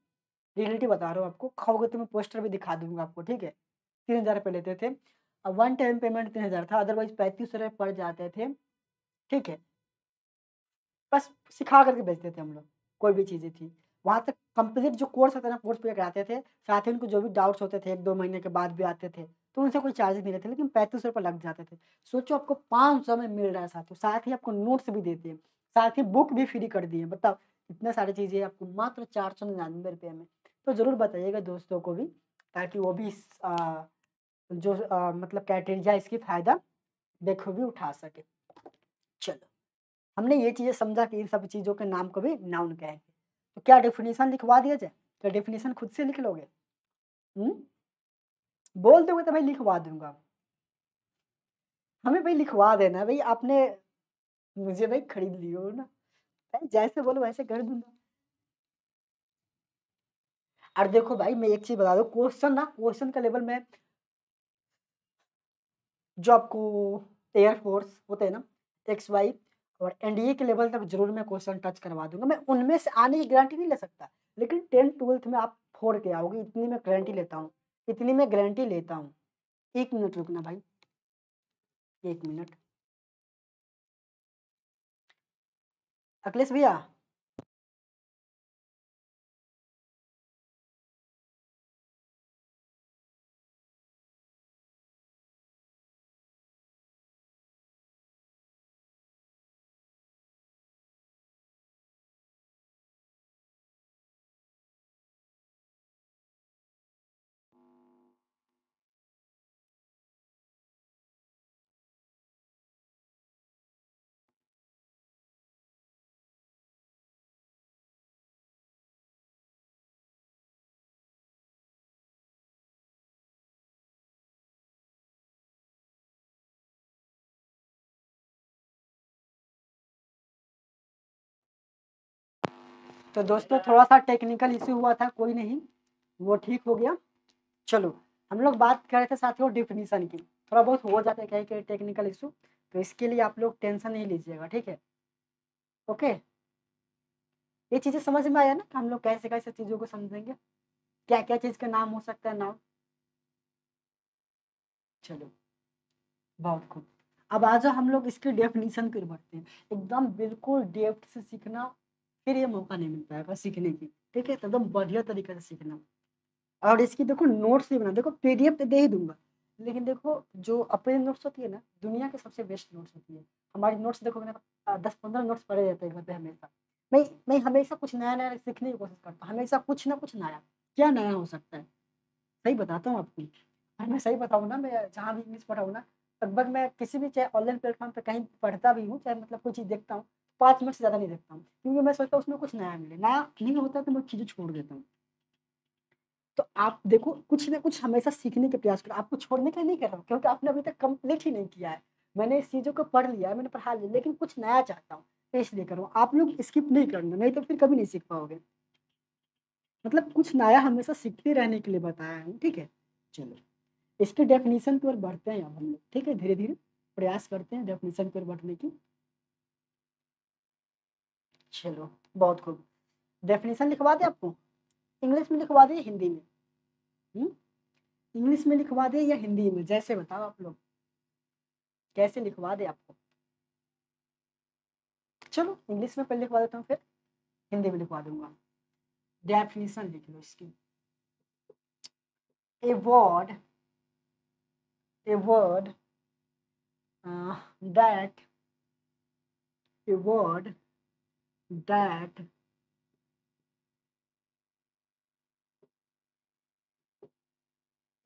रियलिटी बता रहा हूँ आपको, खाओगे तो मैं पोस्टर भी दिखा दूँगा आपको, ठीक है? तीन हज़ार रुपये लेते थे। अब वन टाइम पेमेंट तीन हज़ार था अदरवाइज़ पैंतीस रुपये पड़ जाते थे, ठीक है? बस सिखा करके बेचते थे हम लोग, कोई भी चीज़ें थी। वहाँ तक कंप्लीट जो कोर्स होता है ना कोर्स पूरे कराते थे। साथ ही उनको जो भी डाउट्स होते थे एक दो महीने के बाद भी आते थे तो उनसे कोई चार्जेस नहीं रहते लेकिन पैंतीस रुपये लग जाते थे। सोचो आपको पाँच सौ में मिल रहा है साथ साथ ही आपको नोट्स भी देते हैं साथ ही बुक भी फ्री कर दिए बताओ इतने सारी चीज़ें आपको मात्र चार सौ निन्यानवे रुपये में। तो ज़रूर बताइएगा दोस्तों को भी ताकि वो भी आ, जो मतलब कैटेरिया इसकी फ़ायदा देखो भी उठा सके। चलो हमने ये चीज़ें समझा कि इन सब चीज़ों के नाम को भी नाउन कहेंगे तो क्या डेफिनेशन लिखवा दिया जाए? क्या डेफिनेशन खुद से लिख लोगे? हम्म? बोल दोगे तो भाई लिखवा दूँगा। हमें भाई लिखवा देना भाई, आपने मुझे भाई खरीद लियो ना। भाई जैसे बोलो वैसे कर दूँगा। और देखो भाई मैं एक चीज़ बता दू क्वेश्चन ना क्वेश्चन का लेवल में जो आपको एयरफोर्स होते हैं ना एक्स वाई और एनडीए के लेवल तक ज़रूर मैं क्वेश्चन टच करवा दूँगा। मैं उनमें से आने की गारंटी नहीं ले सकता, लेकिन टेंथ ट्वेल्थ में आप फोड़ के आओगे, इतनी मैं गारंटी लेता हूँ, इतनी मैं गारंटी लेता हूँ। एक मिनट रुकना भाई। एक मिनट अखिलेश भैया? तो दोस्तों थोड़ा सा टेक्निकल इशू हुआ था, कोई नहीं, वो ठीक हो गया। चलो, हम लोग बात कर रहे थे साथियों डेफिनेशन की। थोड़ा बहुत हो जाता है क्या क्या टेक्निकल इशू तो इसके लिए आप लोग टेंशन नहीं लीजिएगा, ठीक है? ओके ये चीज़ें समझ में आया ना हम लोग कैसे कैसे चीज़ों को समझेंगे? क्या क्या चीज़ का नाम हो सकता है नाम? चलो, बहुत खूब। अब आज हम लोग इसकी डेफिनेशन पर बढ़ते हैं। एकदम बिल्कुल डेप्थ से सीखना फिर ये मौका नहीं मिल पाएगा सीखने की। ठीक है? तो एकदम बढ़िया तरीके से सीखना। और इसकी देखो नोट्स भी बना, देखो पीडीएफ तो दे ही दूँगा। लेकिन देखो जो अपने नोट्स होती है ना, दुनिया के सबसे बेस्ट नोट्स होती है। हमारी नोट्स देखो ना दस पंद्रह नोट्स पड़े रहते हैं घर हमेशा। मैं मैं हमेशा कुछ नया नया सीखने की कोशिश करता हूँ, हमेशा कुछ ना कुछ नया। क्या नया हो सकता है? सही बताता हूँ आपको। और मैं सही बताऊँ ना, मैं जहाँ भी इंग्लिश पढ़ाऊँ ना, लगभग मैं किसी भी चाहे ऑनलाइन प्लेटफॉर्म पर कहीं पढ़ता भी हूँ, चाहे मतलब कोई चीज़ देखता हूँ पाँच मिनट से ज़्यादा नहीं देखता हूँ, क्योंकि मैं सोचता हूँ उसमें कुछ नया मिले। नया नहीं होता तो मैं चीज़ें छोड़ देता हूँ। तो आप देखो, कुछ ना कुछ हमेशा सीखने के प्रयास करो। आपको छोड़ने का नहीं कर रहा हूँ, क्योंकि आपने अभी तक कंप्लीट ही नहीं किया है। मैंने इस चीज़ों को पढ़ लिया है, मैंने पढ़ा लिया लेकिन कुछ नया चाहता हूँ तो इसलिए करूँ आप लोग स्किप नहीं करना, नहीं तो फिर कभी नहीं सीख पाओगे। मतलब कुछ नया हमेशा सीखते रहने के लिए बताया हूँ, ठीक है? चलो, इसके डेफिनेशन की ओर बढ़ते हैं अब हम लोग, ठीक है? धीरे धीरे प्रयास करते हैं डेफिनेशन की ओर बढ़ने की। चलो बहुत खूब डेफिनेशन लिखवा दे आपको? इंग्लिश में लिखवा दे हिंदी में? हम्म? इंग्लिश में लिखवा दे या हिंदी में? जैसे बताओ आप लोग। कैसे लिखवा दे आपको? चलो इंग्लिश में पहले लिखवा देता हूँ फिर हिंदी में लिखवा दूँगा। डेफिनेशन लिख लो इसकी। A word word uh, that a word that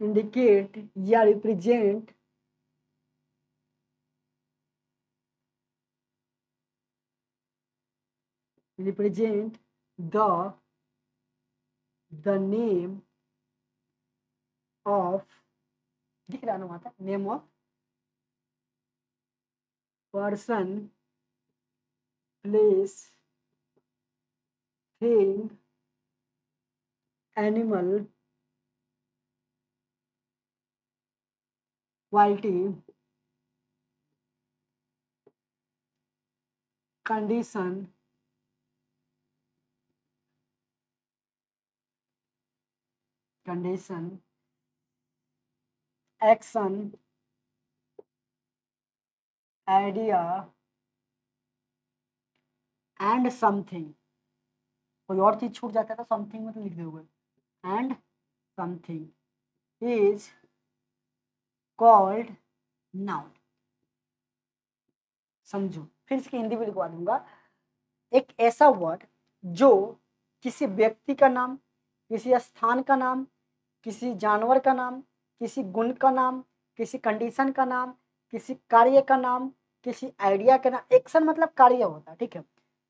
indicate या represent represent the the name of दिख रहा ना तक name of person place thing animal quality condition condition action idea and something. कोई और चीज़ छूट जाता है तो समथिंग में तो लिख दोगे। And something is called noun समझो। फिर इसकी हिंदी में लिखवा दूँगा। एक ऐसा वर्ड जो किसी व्यक्ति का नाम, किसी स्थान का नाम, किसी जानवर का नाम, किसी गुण का नाम, किसी कंडीशन का नाम, किसी कार्य का नाम, किसी आइडिया का नाम एक्शन मतलब कार्य होता है, ठीक है?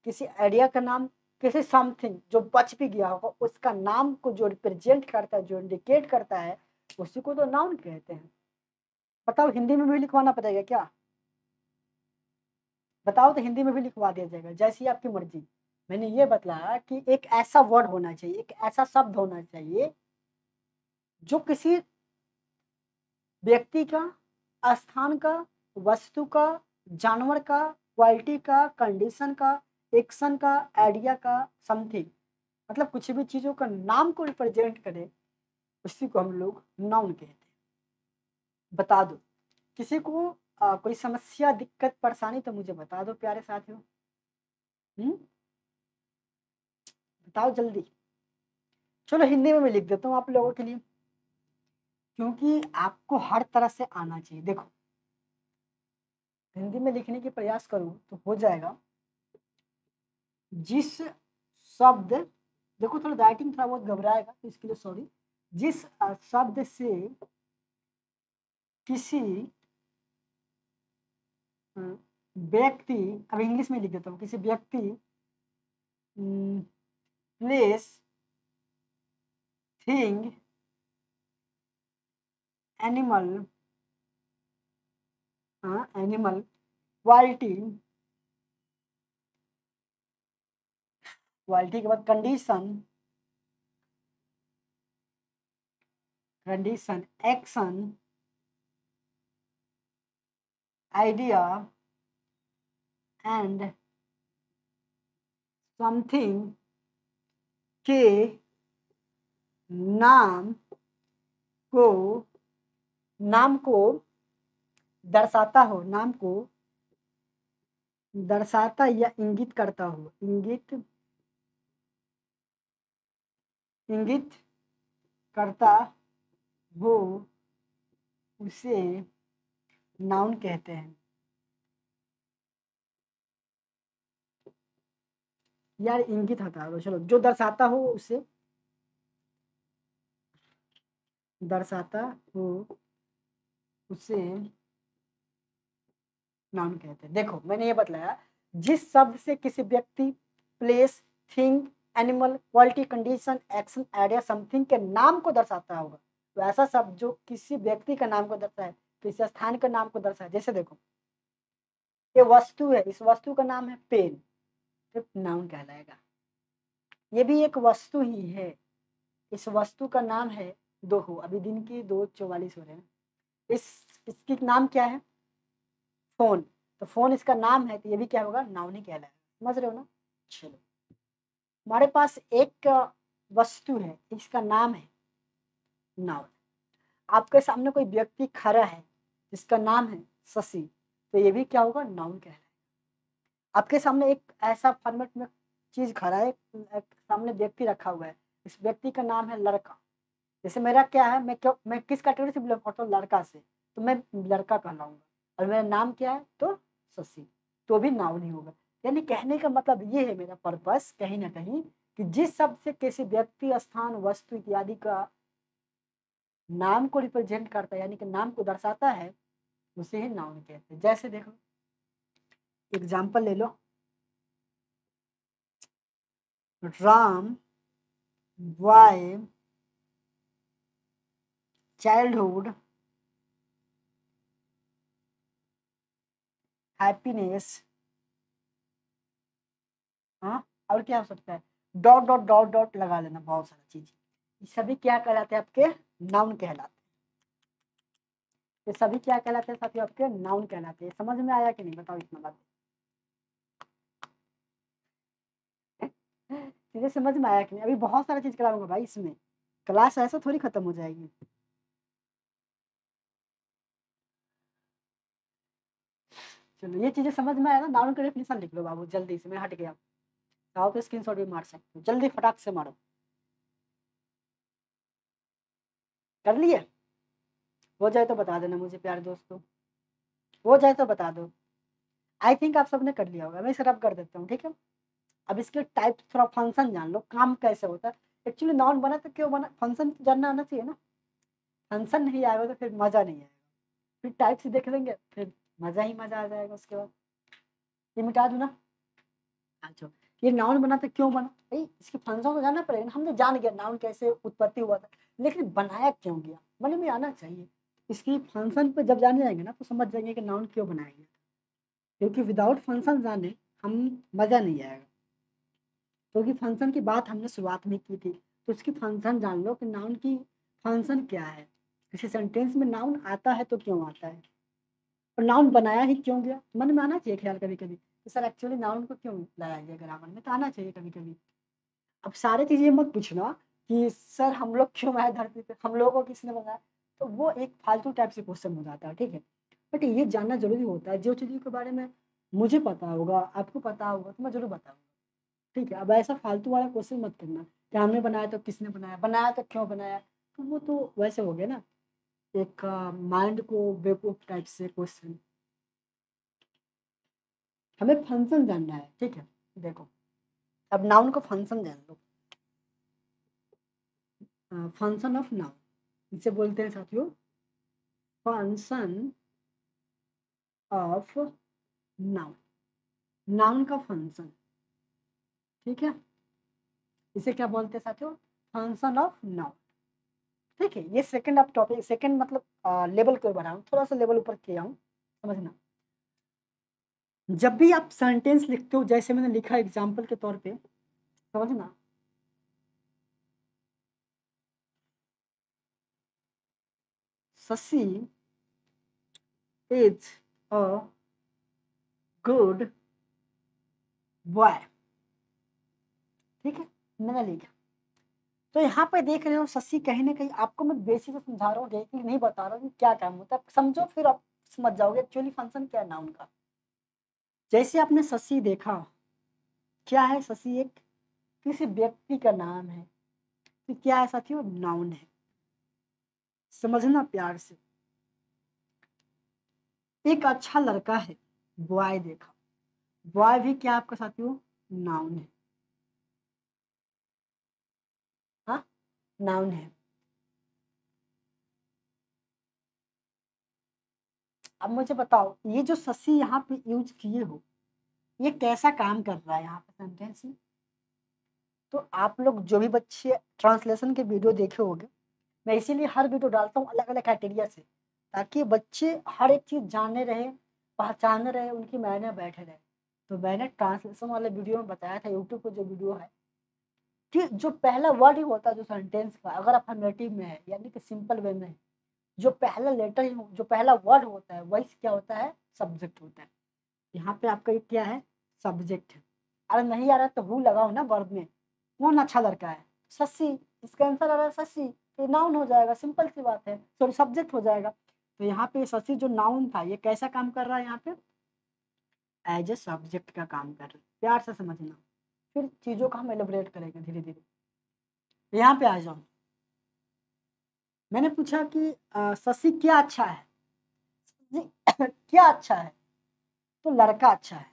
किसी आइडिया का नाम किसी समथिंग जो बच भी गया होगा, उसका नाम को जो रिप्रेजेंट करता है, जो इंडिकेट करता है, उसी को तो नाउन कहते हैं। बताओ, हिंदी में भी लिखवाना पड़ेगा क्या? बताओ तो हिंदी में भी लिखवा दिया जाएगा, जैसी आपकी मर्ज़ी। मैंने ये बताया कि एक ऐसा वर्ड होना चाहिए, एक ऐसा शब्द होना चाहिए, जो किसी व्यक्ति का, स्थान का, वस्तु का, जानवर का क्वालिटी का कंडीशन का एक्शन का आइडिया का समथिंग। मतलब कुछ भी चीज़ों का नाम को रिप्रेजेंट करे उसी को हम लोग नाउन कहते हैं। बता दो किसी को आ, कोई समस्या दिक्कत परेशानी तो मुझे बता दो प्यारे साथियों। हम्म? बताओ जल्दी। चलो हिंदी में मैं लिख देता हूँ आप लोगों के लिए। क्योंकि आपको हर तरह से आना चाहिए। देखो हिंदी में लिखने की प्रयास करूँ तो हो जाएगा। जिस शब्द, देखो थोड़ा राइटिंग थोड़ा बहुत घबराएगा तो इसके लिए सॉरी जिस शब्द से किसी व्यक्ति, अब इंग्लिश में लिख देता हूँ, किसी व्यक्ति place thing animal animal quality quality के बाद condition condition action idea and something के नाम को नाम को दर्शाता हो, नाम को दर्शाता या इंगित करता हो, इंगित इंगित करता हो, उसे नाउन कहते हैं। यार, इंगित हटा दो चलो, जो दर्शाता हो, उसे दर्शाता हो, उसे नाउन कहते हैं। देखो, मैंने ये बतलाया जिस शब्द से किसी व्यक्ति place thing animal quality condition action idea something के नाम को दर्शाता होगा। तो ऐसा शब्द जो किसी व्यक्ति का नाम को दर्शाए, किसी स्थान के नाम को दर्शाए, जैसे देखो, ये वस्तु है, इस वस्तु का नाम है पेन तो नाउन कहलाएगा। ये भी एक वस्तु ही है, इस वस्तु का नाम है दो हो अभी दिन की दो चौवालीस हो रहे हैं। इस, इसकी नाम क्या है? फ़ोन। तो फ़ोन इसका नाम है तो ये भी क्या होगा? नाउन ही कहलाएगा। समझ रहे हो ना? चलो। हमारे पास एक वस्तु है इसका नाम है नाउन आपके सामने कोई व्यक्ति खड़ा है, जिसका नाम है शशि तो ये भी क्या होगा? नाउन कहलाएगा। आपके सामने एक ऐसा फॉर्मेट में चीज़ खड़ा है सामने व्यक्ति रखा हुआ है, इस व्यक्ति का नाम है लड़का। जैसे मेरा क्या है, मैं क्यों, मैं किस कैटेगरी से बिलोंग करता हूँ? लड़का से तो मैं लड़का कहलाऊँगा। और मेरा नाम क्या है? तो शशि। तो भी नाउन ही होगा। यानी कहने का मतलब ये है मेरा पर्पस कहीं ना कहीं कि जिस शब्द से किसी व्यक्ति, स्थान, वस्तु इत्यादि का नाम को रिप्रेजेंट करता है, यानी कि नाम को दर्शाता है, उसे ही नाउन कहते हैं। जैसे देखो एग्ज़ाम्पल ले लो। राम वाई चाइल्डहुड हैप्पीनेस हाँ और क्या हो सकता है? डॉट डॉट डॉट डॉट लगा लेना बहुत सारा चीज़। ये सभी क्या कहलाते हैं आपके? नाउन कहलाते ये सभी क्या कहलाते हैं साथियों आपके? नाउन कहलाते हैं। समझ में आया कि नहीं? बताओ इतना बात। चीज़ें समझ में आया कि नहीं? अभी बहुत सारा चीज़ कराऊँगा भाई इसमें। क्लास ऐसा थोड़ी खत्म हो जाएगी। चलो, ये चीज़ें समझ में आया ना? नाउन का डेफिनेशन लिख लो बाबू, जल्दी से, मैं हट गया चाहो तो स्क्रीन भी मार सकते हो। जल्दी फटाक से मारो। कर लिए? हो जाए तो बता देना मुझे, प्यारे दोस्तों। हो जाए तो बता दो। आई थिंक आप सबने कर लिया होगा। मैं इसे रब कर देता हूँ, ठीक है? अब इसके टाइप थोड़ा फ़ंक्शन जान लो। काम कैसे होता है? एक्चुअली नॉन बना तो क्यों बना? फ़ंक्शन जानना आना चाहिए ना। फ़ंक्शन नहीं आएगा तो फिर मज़ा नहीं आएगा। फिर टाइप से देख लेंगे, फिर मज़ा ही मज़ा आ जाएगा उसके बाद। ये मिटा दू ना? अच्छा ये नाउन बना तो क्यों बना? भाई, इसके फ़ंक्शन को जानना पड़ेगा हमने जान गया नाउन कैसे उत्पत्ति हुआ था। लेकिन बनाया क्यों गया? मन में आना चाहिए। इसकी फ़ंक्शन पर जब जाने जाएँगे ना तो समझ जाएँगे कि नाउन क्यों बनाया गया। क्योंकि विदाउट फ़ंक्शन जाने, हम मज़ा नहीं आएगा। क्योंकि फ़ंक्शन की बात हमने शुरुआत में की थी। तो उसकी फ़ंक्शन जान लो कि नाउन की फ़ंक्शन क्या है। किसी सेंटेंस में नाउन आता है तो क्यों आता है? और नाउन बनाया ही क्यों गया? मन में आना चाहिए ख्याल कभी कभी तो सर एक्चुअली नाउन को क्यों लाया गया ग्रामर में? तो आना चाहिए कभी कभी अब सारी चीज़ें मत पूछना कि सर हम लोग क्यों आए धरती पे? हम लोगों को किसने बनाया तो वो एक फालतू टाइप से क्वेश्चन हो जाता है, ठीक है? बट ये जानना ज़रूरी होता है, जो चीज़ों के बारे में मुझे पता होगा, आपको पता होगा तो मैं ज़रूर बताऊँगा। ठीक है, अब ऐसा फालतू वाला क्वेश्चन मत करना कि हमने बनाया तो किसने बनाया? बनाया तो क्यों बनाया? तो वो तो वैसे हो गया ना, एक माइंड को बेवकूफ़ टाइप से क्वेश्चन हमें फ़ंक्शन जानना है ठीक है? देखो अब नाउन का फ़ंक्शन जान लो। फ़ंक्शन ऑफ़ नाउन इसे बोलते हैं साथियों फ़ंक्शन ऑफ़ नाउन नाउन का फ़ंक्शन ठीक है? इसे क्या बोलते हैं साथियों? फ़ंक्शन ऑफ़ नाउन ठीक है ये सेकंड ऑफ़ टॉपिक सेकंड मतलब आ, लेवल को बढ़ा थोड़ा सा लेवल ऊपर किया हूँ समझना। जब भी आप सेंटेंस लिखते हो, जैसे मैंने लिखा एग्ज़ाम्पल के तौर पे समझना Shashi is a good boy ठीक है? मैंने लिखा। तो यहाँ पे देख रहे हो शशि कहीं ना कहीं आपको मैं बेसिक समझा रहा हूँ नहीं बता रहा हूँ क्या काम होता है। समझो फिर आप समझ जाओगे एक्चुअली फ़ंक्शन क्या है नाउन का जैसे आपने शशि देखा, क्या है शशि एक? किसी व्यक्ति का नाम है। तो क्या है साथियों नाउन है। समझना प्यार से। एक अच्छा लड़का है बॉय देखा। बॉय भी क्या आपका साथियों नाउन है। हाँ? नाउन है। अब मुझे बताओ, ये जो ससी यहाँ पे यूज़ किए हो, ये कैसा काम कर रहा है यहाँ पे सेंटेंस में तो आप लोग जो भी बच्चे ट्रांसलेशन के वीडियो देखे होंगे, मैं इसीलिए हर वीडियो डालता हूँ अलग अलग क्राइटेरिया से, ताकि बच्चे हर एक चीज़ जानने रहे, पहचानने रहे, उनकी मायने बैठे रहे। तो मैंने ट्रांसलेशन वाले वीडियो में बताया था यूट्यूब पर जो वीडियो है, कि जो पहला वर्ड ही होता है जो सेंटेंस का, अगर अफर्मेटिव में है, यानी कि सिंपल वे में है जो पहला लेटर जो पहला वर्ड होता है वही क्या होता है? सब्जेक्ट होता है। यहाँ पे आपका क्या है? सब्जेक्ट है। अरे नहीं आ रहा तो हु लगाओ ना वर्ड में। कौन अच्छा लड़का है? सस्सी। इसका आंसर आ रहा है सस्सी। तो नाउन हो जाएगा सिंपल सी बात है। सॉरी सब्जेक्ट हो जाएगा। तो यहाँ पे सस्सी जो नाउन था, ये कैसा काम कर रहा है यहाँ पे? एज ए सब्जेक्ट का काम कर रहा है। प्यार से समझना। फिर चीज़ों का हम एलिब्रेट करेंगे धीरे धीरे यहाँ पे आ जाओ। मैंने पूछा कि शशि क्या अच्छा है? क्या अच्छा है? तो लड़का अच्छा है।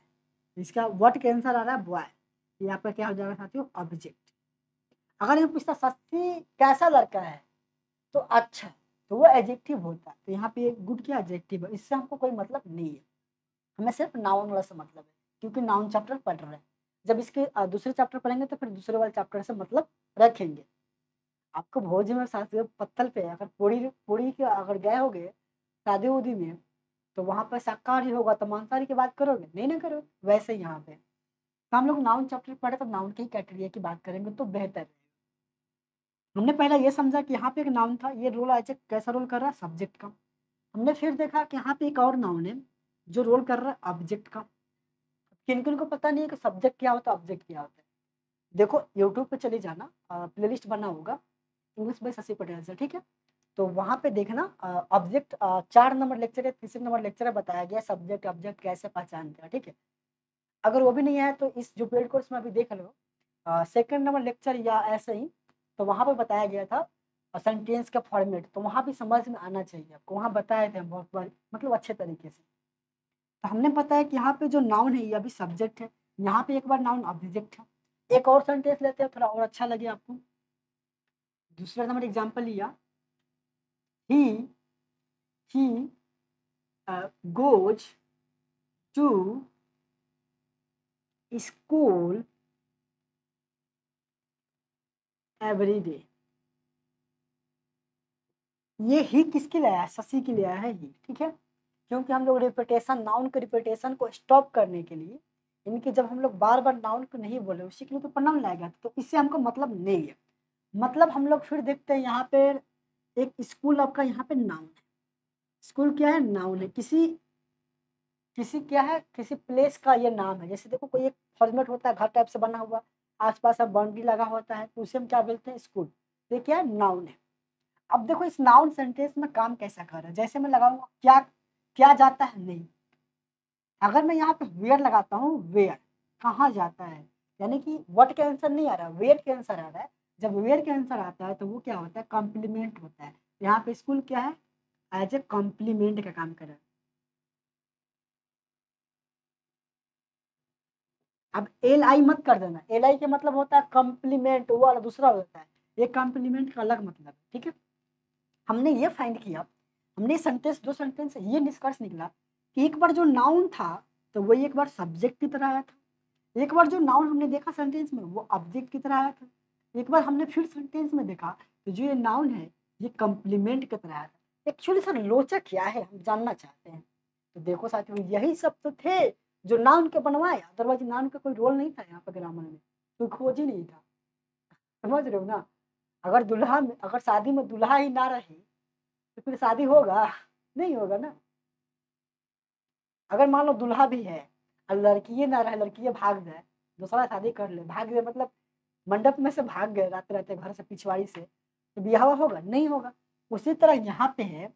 इसका वर्ड के आंसर आ रहा है बॉय ये आपका क्या हो जाएगा साथियों? ऑब्जेक्ट अगर ये पूछता शशि कैसा लड़का है? तो अच्छा तो वो एजेक्टिव होता है। तो यहाँ पे गुड क्या एजेक्टिव है? इससे हमको कोई मतलब नहीं है। हमें सिर्फ़ नाउन वाला से मतलब है, क्योंकि नाउन चैप्टर पढ़ रहे हैं। जब इसके दूसरे चैप्टर पढ़ेंगे तो फिर दूसरे वाले चैप्टर से मतलब रखेंगे। आपको भोज में शादी पत्थल पे अगर पूरी पूरी के अगर गए होगे, शादी उदी में तो वहाँ पर शाकाहारी होगा। तो मांसाहारी की बात करोगे? नहीं ना करोगे? वैसे यहाँ पे। तो हम लोग नाउन चैप्टर पढ़े तो नाउन के कैटेरिया की बात करेंगे तो बेहतर है। हमने पहले ये समझा कि यहाँ पे एक नाउन था। ये रोल आज कैसा रोल कर रहा है? सब्जेक्ट का। हमने फिर देखा कि यहाँ पे एक और नाउन है, जो रोल कर रहा है ऑब्जेक्ट का। किन किन को पता नहीं है कि सब्जेक्ट क्या होता है ऑब्जेक्ट क्या होता है। देखो यूट्यूब पे चले जाना प्लेलिस्ट बना होगा। इंग्लिश बाई शशि पटेल से ठीक है? तो वहाँ पे देखना ऑब्जेक्ट चार नंबर लेक्चर है, तीसरे नंबर लेक्चर है, बताया गया सब्जेक्ट ऑब्जेक्ट कैसे पहचानते हैं ठीक है? अगर वो भी नहीं आया तो इस जो पेड कोर्स में अभी देख लो। सेकेंड नंबर लेक्चर या ऐसे ही तो वहाँ पर बताया गया था सेंटेंस का फॉर्मेट तो वहाँ भी समझ में आना चाहिए आपको। वहाँ बताए थे बहुत बार मतलब अच्छे तरीके से। तो हमने है कि यहाँ पे जो नाउन है, ये अभी सब्जेक्ट है। यहाँ पे एक बार नाउन ऑब्जेक्ट है। एक और सेंटेंस लेते हैं, थोड़ा और अच्छा लगे आपको। दूसरा नंबर एग्ज़ाम्पल लिया। He he goes to school every day ये ही किसके लिए आया? शशि के लिए आया है ही ठीक है? क्योंकि हम लोग रिपीटेशन नाउन के रिपीटेशन को स्टॉप करने के लिए, इनके जब हम लोग बार बार नाउन को नहीं बोले, उसी के लिए तो प्रणाम लाया लाएगा तो इससे हमको मतलब नहीं है। मतलब हम लोग फिर देखते हैं यहाँ पे एक स्कूल आपका यहाँ पे नाउन है। स्कूल क्या है? नाउन है। किसी किसी क्या है? किसी प्लेस का ये नाम है। जैसे देखो कोई एक फॉर्मेट होता है, घर टाइप से बना हुआ, आसपास अब बाउंड्री लगा होता है तो उसे हम क्या बोलते हैं? स्कूल। ये क्या है? नाउन है। अब देखो इस नाउन सेंटेंस में काम कैसा कर रहा है? जैसे मैं लगाऊँगा, क्या क्या जाता है? नहीं। अगर मैं यहाँ पे वेयर लगाता हूँ वेयर कहाँ जाता है? यानी कि वट के आंसर नहीं आ रहा वेयर के आंसर आ रहा है। जब वेयर के आंसर आता है तो वो क्या होता है? कॉम्प्लीमेंट होता है। यहाँ पे स्कूल क्या है? एज ए कॉम्प्लीमेंट का काम कर अब एल आई मत कर देना। एल आई का मतलब होता है कॉम्प्लीमेंट वो वाला दूसरा होता है। ये कॉम्प्लीमेंट का अलग मतलब है, ठीक है? हमने ये फाइंड किया। हमने सेंटेंस दो सेंटेंस ये निष्कर्ष निकला कि एक बार जो नाउन था तो वही एक बार सब्जेक्ट की तरह आया था। एक बार जो नाउन हमने देखा सेंटेंस में, वो ऑब्जेक्ट की तरह आया था। एक बार हमने फिर सेंटेंस में देखा तो जो ये नाउन है, ये कम्प्लीमेंट की तरह आया था एक्चुअली सर लोचक क्या है, हम जानना चाहते हैं। तो देखो साथियों, यही सब तो थे जो नाउन के बनवाए। अदरवाइज़ नाउन का कोई रोल नहीं था यहाँ पर ग्रामर में। कोई खोज ही नहीं था। समझ रहे हो ना? अगर दुल्हा में, अगर शादी में दुल्हा ही ना रहे तो फिर शादी होगा? नहीं होगा ना? अगर मान लो दुल्हा भी है, और लड़की ना रहे, लड़की भाग जाए, दूसरा शादी कर ले। भाग जाए मतलब मंडप में से भाग गए रात रहते घर से पिछवाड़ी से तो ब्याह होगा? नहीं होगा। उसी तरह यहाँ पे है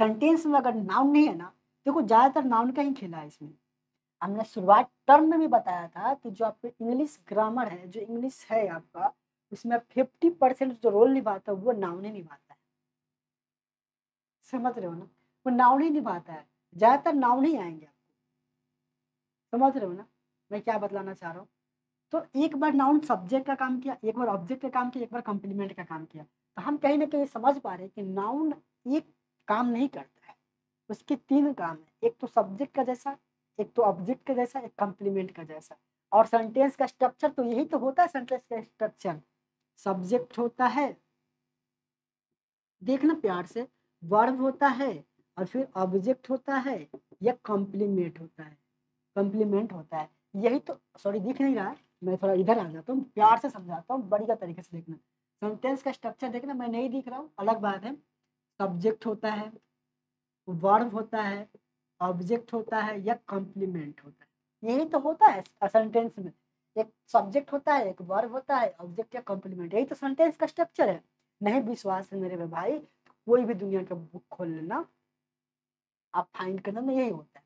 सेंटेंस में अगर नाउन नहीं है ना, देखो तो ज़्यादातर नाउन का ही खेला है इसमें। हमने शुरुआत टर्म में भी बताया था कि जो आपके इंग्लिश ग्रामर है, जो इंग्लिश है आपका, उसमें फिफ्टी परसेंट जो रोल निभाता है, वो नाउन ही निभाता है। समझ रहे हो ना? वो नाउन ही निभाता है। ज़्यादातर नाउन ही आएँगे आपको। समझ रहे हो ना? मैं क्या बतलाना चाह रहा हूँ? तो एक बार नाउन सब्जेक्ट का काम किया, एक बार ऑब्जेक्ट का काम किया, एक बार कॉम्प्लीमेंट का काम किया। तो हम कहीं ना कहीं समझ पा रहे हैं कि नाउन एक काम नहीं करता है। उसके तीन काम है। एक तो सब्जेक्ट का जैसा, एक तो ऑब्जेक्ट का जैसा, एक कम्प्लीमेंट का जैसा। और सेंटेंस का स्ट्रक्चर तो यही तो होता है सेंटेंस का स्ट्रक्चर सब्जेक्ट होता है, देखना प्यार से। वर्ब होता है, और फिर ऑब्जेक्ट होता है, या कॉम्प्लीमेंट होता है। कॉम्प्लीमेंट होता है। यही तो सॉरी दिख नहीं रहा। मैं थोड़ा इधर आ जाता हूँ, प्यार से समझाता हूँ, बढ़िया तरीके से देखना। सेंटेंस का स्ट्रक्चर देखना, मैं नहीं दिख रहा हूँ, अलग बात है। सब्जेक्ट होता है वर्ब होता है ऑब्जेक्ट होता है या कॉम्प्लीमेंट होता है। यही तो होता है सेंटेंस में। एक सब्जेक्ट होता है, एक वर्ब होता है ऑब्जेक्ट या कॉम्प्लीमेंट यही तो सेंटेंस का स्ट्रक्चर है। नहीं विश्वास है मेरे भाई, कोई भी दुनिया का बुक खोल लेना। आप फाइंड करना ना यही होता है।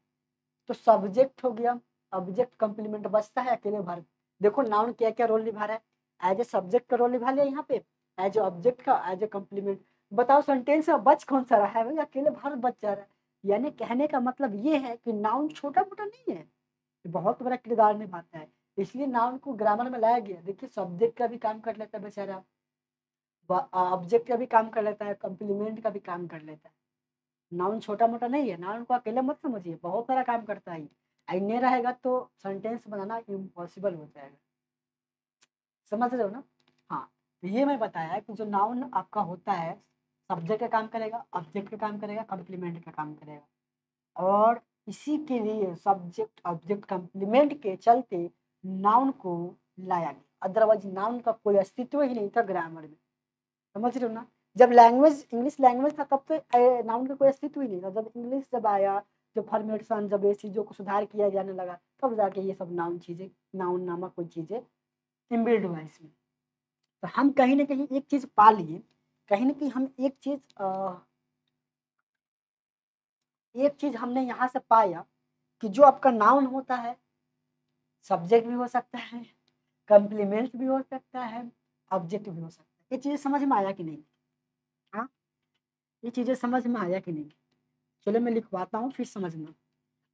तो सब्जेक्ट हो गया ऑब्जेक्ट कॉम्प्लीमेंट बचता है, अकेले भर देखो नाउन क्या क्या रोल निभा रहा है। एज ए सब्जेक्ट का रोल निभा लिया यहाँ पे। एज ए ऑब्जेक्ट का एज ए कॉम्प्लीमेंट बताओ सेंटेंस में बच कौन सा रहा है? भाई, अकेले भर बच जा रहा है। यानी कहने का मतलब ये है कि नाउन छोटा मोटा नहीं है। बहुत बड़ा किरदार निभाता है। इसलिए नाउन को ग्रामर में लाया गया। देखिए सब्जेक्ट का भी काम कर लेता है बेचारा। ऑब्जेक्ट का भी काम कर लेता है। कम्प्लीमेंट का भी काम कर लेता है। नाउन छोटा मोटा नहीं है। नाउन को अकेले मत समझिए। बहुत सारा काम करता है नहीं रहेगा तो सेंटेंस बनाना इम्पॉसिबल हो जाएगा। समझ रहे हो ना? हाँ तो ये मैं बताया कि जो नाउन आपका होता है सब्जेक्ट का काम करेगा ऑब्जेक्ट का काम करेगा कम्प्लीमेंट का काम करेगा। और इसी के लिए सब्जेक्ट ऑब्जेक्ट कम्प्लीमेंट के चलते नाउन को लाया गया। अदरवाइज़ नाउन का कोई अस्तित्व ही नहीं था ग्रामर में। समझ रहे हो ना? जब लैंग्वेज इंग्लिश लैंग्वेज था, तब तो नाउन का कोई अस्तित्व ही नहीं था। जब इंग्लिश जब आया जब फॉर्मेशन जब ये चीज़ों को सुधार किया जाने लगा, तब जाके ये सब नाउन चीज़ें, नाउन नामक कोई चीज़ें इम्बिल्ड हुआ इसमें। तो हम कहीं ना कहीं एक चीज़ पा लिए, कहीं ना कहीं हम एक चीज़ एक चीज़ हमने यहाँ से पाया कि जो आपका नाउन होता है, सब्जेक्ट भी हो सकता है कम्प्लीमेंट भी हो सकता है ऑब्जेक्ट भी हो सकता है। ये चीज़ें समझ में आया कि नहीं? हाँ? ये चीज़ें समझ में आया कि नहीं? चलो मैं लिखवाता हूँ, फिर समझना।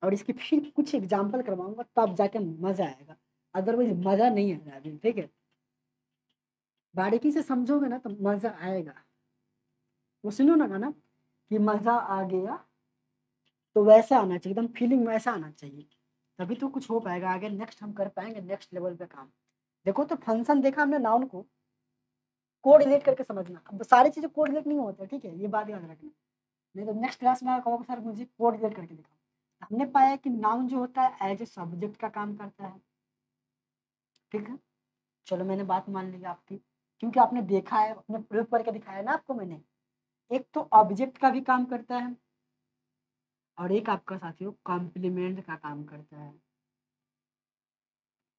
और इसकी फिर कुछ एग्ज़ाम्पल करवाऊँगा, तब जाके मज़ा आएगा। अदरवाइज़ मज़ा नहीं आएगा अभी, ठीक है? बारीकी से समझोगे ना तो मज़ा आएगा। वो सुनो ना ना कि मज़ा आ गया तो वैसा आना चाहिए, एकदम फीलिंग वैसा आना चाहिए। तभी तो कुछ हो पाएगा, आगे नेक्स्ट हम कर पाएँगे नेक्स्ट लेवल पे काम। देखो तो फ़ंक्शन देखा हमने नाउन को कोऑर्डिनेट करके समझना। अब सारी चीज़ें कोऑर्डिनेट नहीं होते, ठीक है? ये बात याद रखना। नहीं तो नेक्स्ट क्लास में कहोगे सर मुझे कोऑर्डिनेट करके दिखाओ। हमने पाया कि नाउन जो होता है एज ए सब्जेक्ट का काम करता है। ठीक है? चलो मैंने बात मान ली आपकी। क्योंकि आपने देखा है अपने प्रयोग करके दिखाया ना आपको मैंने। एक तो ऑब्जेक्ट का भी काम करता है, और एक आपका साथियों कॉम्प्लीमेंट का काम करता है।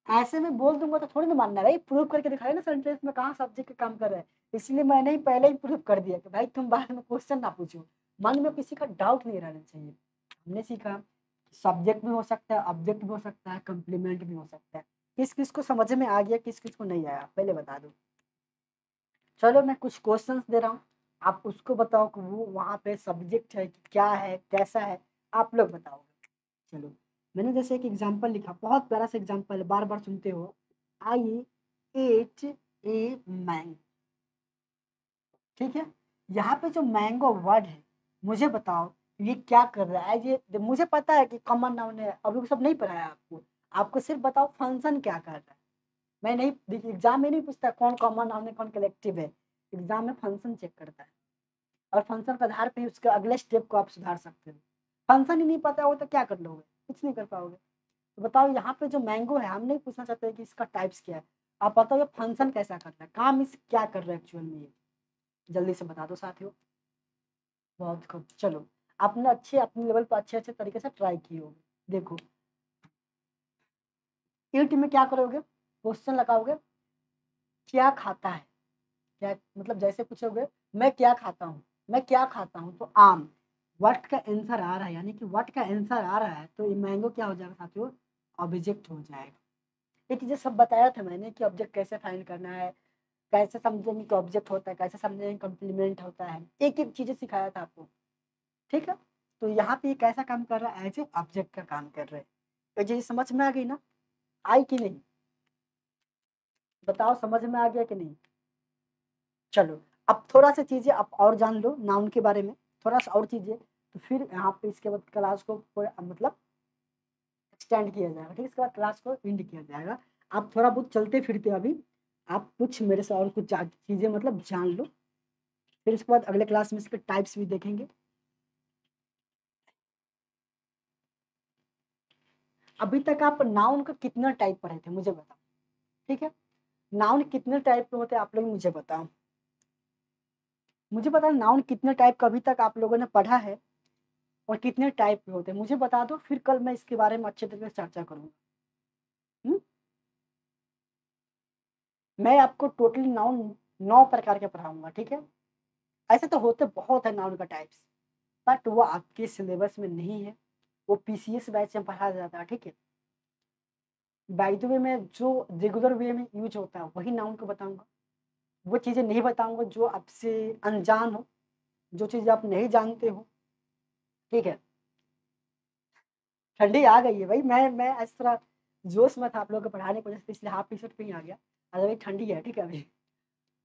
ऐसे में बोल दूँगा तो थोड़ी ना मानना भाई। प्रूव करके दिखाया ना सेंटेंस में कहाँ सब्जेक्ट का काम कर रहा है। इसलिए मैंने ही पहले ही प्रूव कर दिया कि भाई तुम बाद में क्वेश्चन ना पूछो। मन में किसी का डाउट नहीं रहना चाहिए। हमने सीखा सब्जेक्ट भी हो सकता है ऑब्जेक्ट भी हो सकता है कंप्लीमेंट भी हो सकता है। किस किस को समझ में आ गया किस किस को नहीं आया, पहले बता दो। चलो मैं कुछ क्वेश्चंस दे रहा हूँ। आप उसको बताओ कि वो वहाँ पे सब्जेक्ट है कि क्या है, कैसा है, आप लोग बताओगे चलो, मैंने जैसे एक एग्जांपल लिखा, बहुत प्यारा सा एग्जांपल बार बार सुनते हो। आई एट ए मैंग ठीक है? यहाँ पे जो मैंगो वर्ड है मुझे बताओ, ये क्या कर रहा है? ये मुझे पता है कि कॉमन नाउन है अभी सब नहीं पढ़ाया आपको आपको सिर्फ़ बताओ फ़ंक्शन क्या कर रहा है? मैं नहीं, देखिए एग्ज़ाम में नहीं पूछता कौन कॉमन नाउन है कौन कलेक्टिव है। एग्ज़ाम में फ़ंक्शन चेक करता है। और फ़ंक्शन के आधार पर उसके अगले स्टेप को आप सुधार सकते हो। फ़ंक्शन ही नहीं पता हो तो क्या कर लोगे? कुछ नहीं कर पाओगे। तो बताओ, यहाँ पे जो मैंगो है, हम नहीं पूछना चाहते कि इसका टाइप्स क्या है। आप बताओ, ये फ़ंक्शन कैसा करता है? काम इस क्या कर रहा है एक्चुअल में? ये जल्दी से बता दो साथियों। बहुत खूब चलो, आपने अच्छे, अपने लेवल पर अच्छे अच्छे तरीके से ट्राई किए होगे। देखो। एट में क्या करोगे? क्वेश्चन लगाओगे? क्या खाता है? क्या मतलब जैसे पूछोगे, मैं क्या खाता हूँ? मैं क्या खाता हूँ? तो आम वट का आंसर आ रहा है, यानी कि वट का आंसर आ रहा है तो ये मैंगो क्या हो जाएगा साथियों? ऑब्जेक्ट हो जाएगा। ये चीज़ें सब बताया था मैंने कि ऑब्जेक्ट कैसे फाइंड करना है कैसे समझेंगे कि ऑब्जेक्ट होता है, कैसे समझेंगे कम्प्लीमेंट होता है। एक एक चीज़ें सिखाया था आपको। ठीक है? तो यहाँ पे कैसा काम कर रहा है? एज ए ऑब्जेक्ट का काम कर रहे हैं। तो ये समझ में आ गई ना? आई कि नहीं? बताओ, समझ में आ गया कि नहीं? चलो, अब थोड़ा सा चीज़ें आप और जान लो नाउन के बारे में। थोड़ा सा और चीज़ें तो फिर यहाँ पे इसके बाद क्लास को मतलब एक्सटेंड किया जाएगा। ठीक है? इसके बाद क्लास को एंड किया जाएगा। आप थोड़ा बहुत चलते फिरते अभी। आप कुछ मेरे से और कुछ चीज़ें मतलब जान लो। फिर इसके बाद अगले क्लास में इसके टाइप्स भी देखेंगे। अभी तक आप नाउन का कितना टाइप पढ़े थे, मुझे बताओ। ठीक है? नाउन कितने टाइप के होते हैं आप लोग, मुझे बताओ। मुझे बताओ नाउन कितने टाइप का अभी तक आप लोगों ने पढ़ा है और कितने टाइप के होते हैं। मुझे बता दो, फिर कल मैं इसके बारे में अच्छे तरीके से चर्चा करूँगा। मैं आपको टोटल नाउन, नौ प्रकार के पढ़ाऊँगा, ठीक है? ऐसे तो होते बहुत है नाउन का टाइप्स बट वो आपके सिलेबस में नहीं है। वो पी सी एस बैच में पढ़ाया जाता है, ठीक है? बाई द वे में जो रेगुलर वे में यूज़ होता है, वही नाउन को बताऊँगा। वो चीज़ें नहीं बताऊँगा जो आपसे अनजान हो, जो चीज़ आप नहीं जानते हो, ठीक है? ठंडी आ गई है भाई, मैं मैं इस तरह जोश में था आप लोग को पढ़ाने की वजह से इसलिए हाफ़ टी शर्ट पे ही आ गया। अरे भाई, ठंडी है, ठीक है अभी।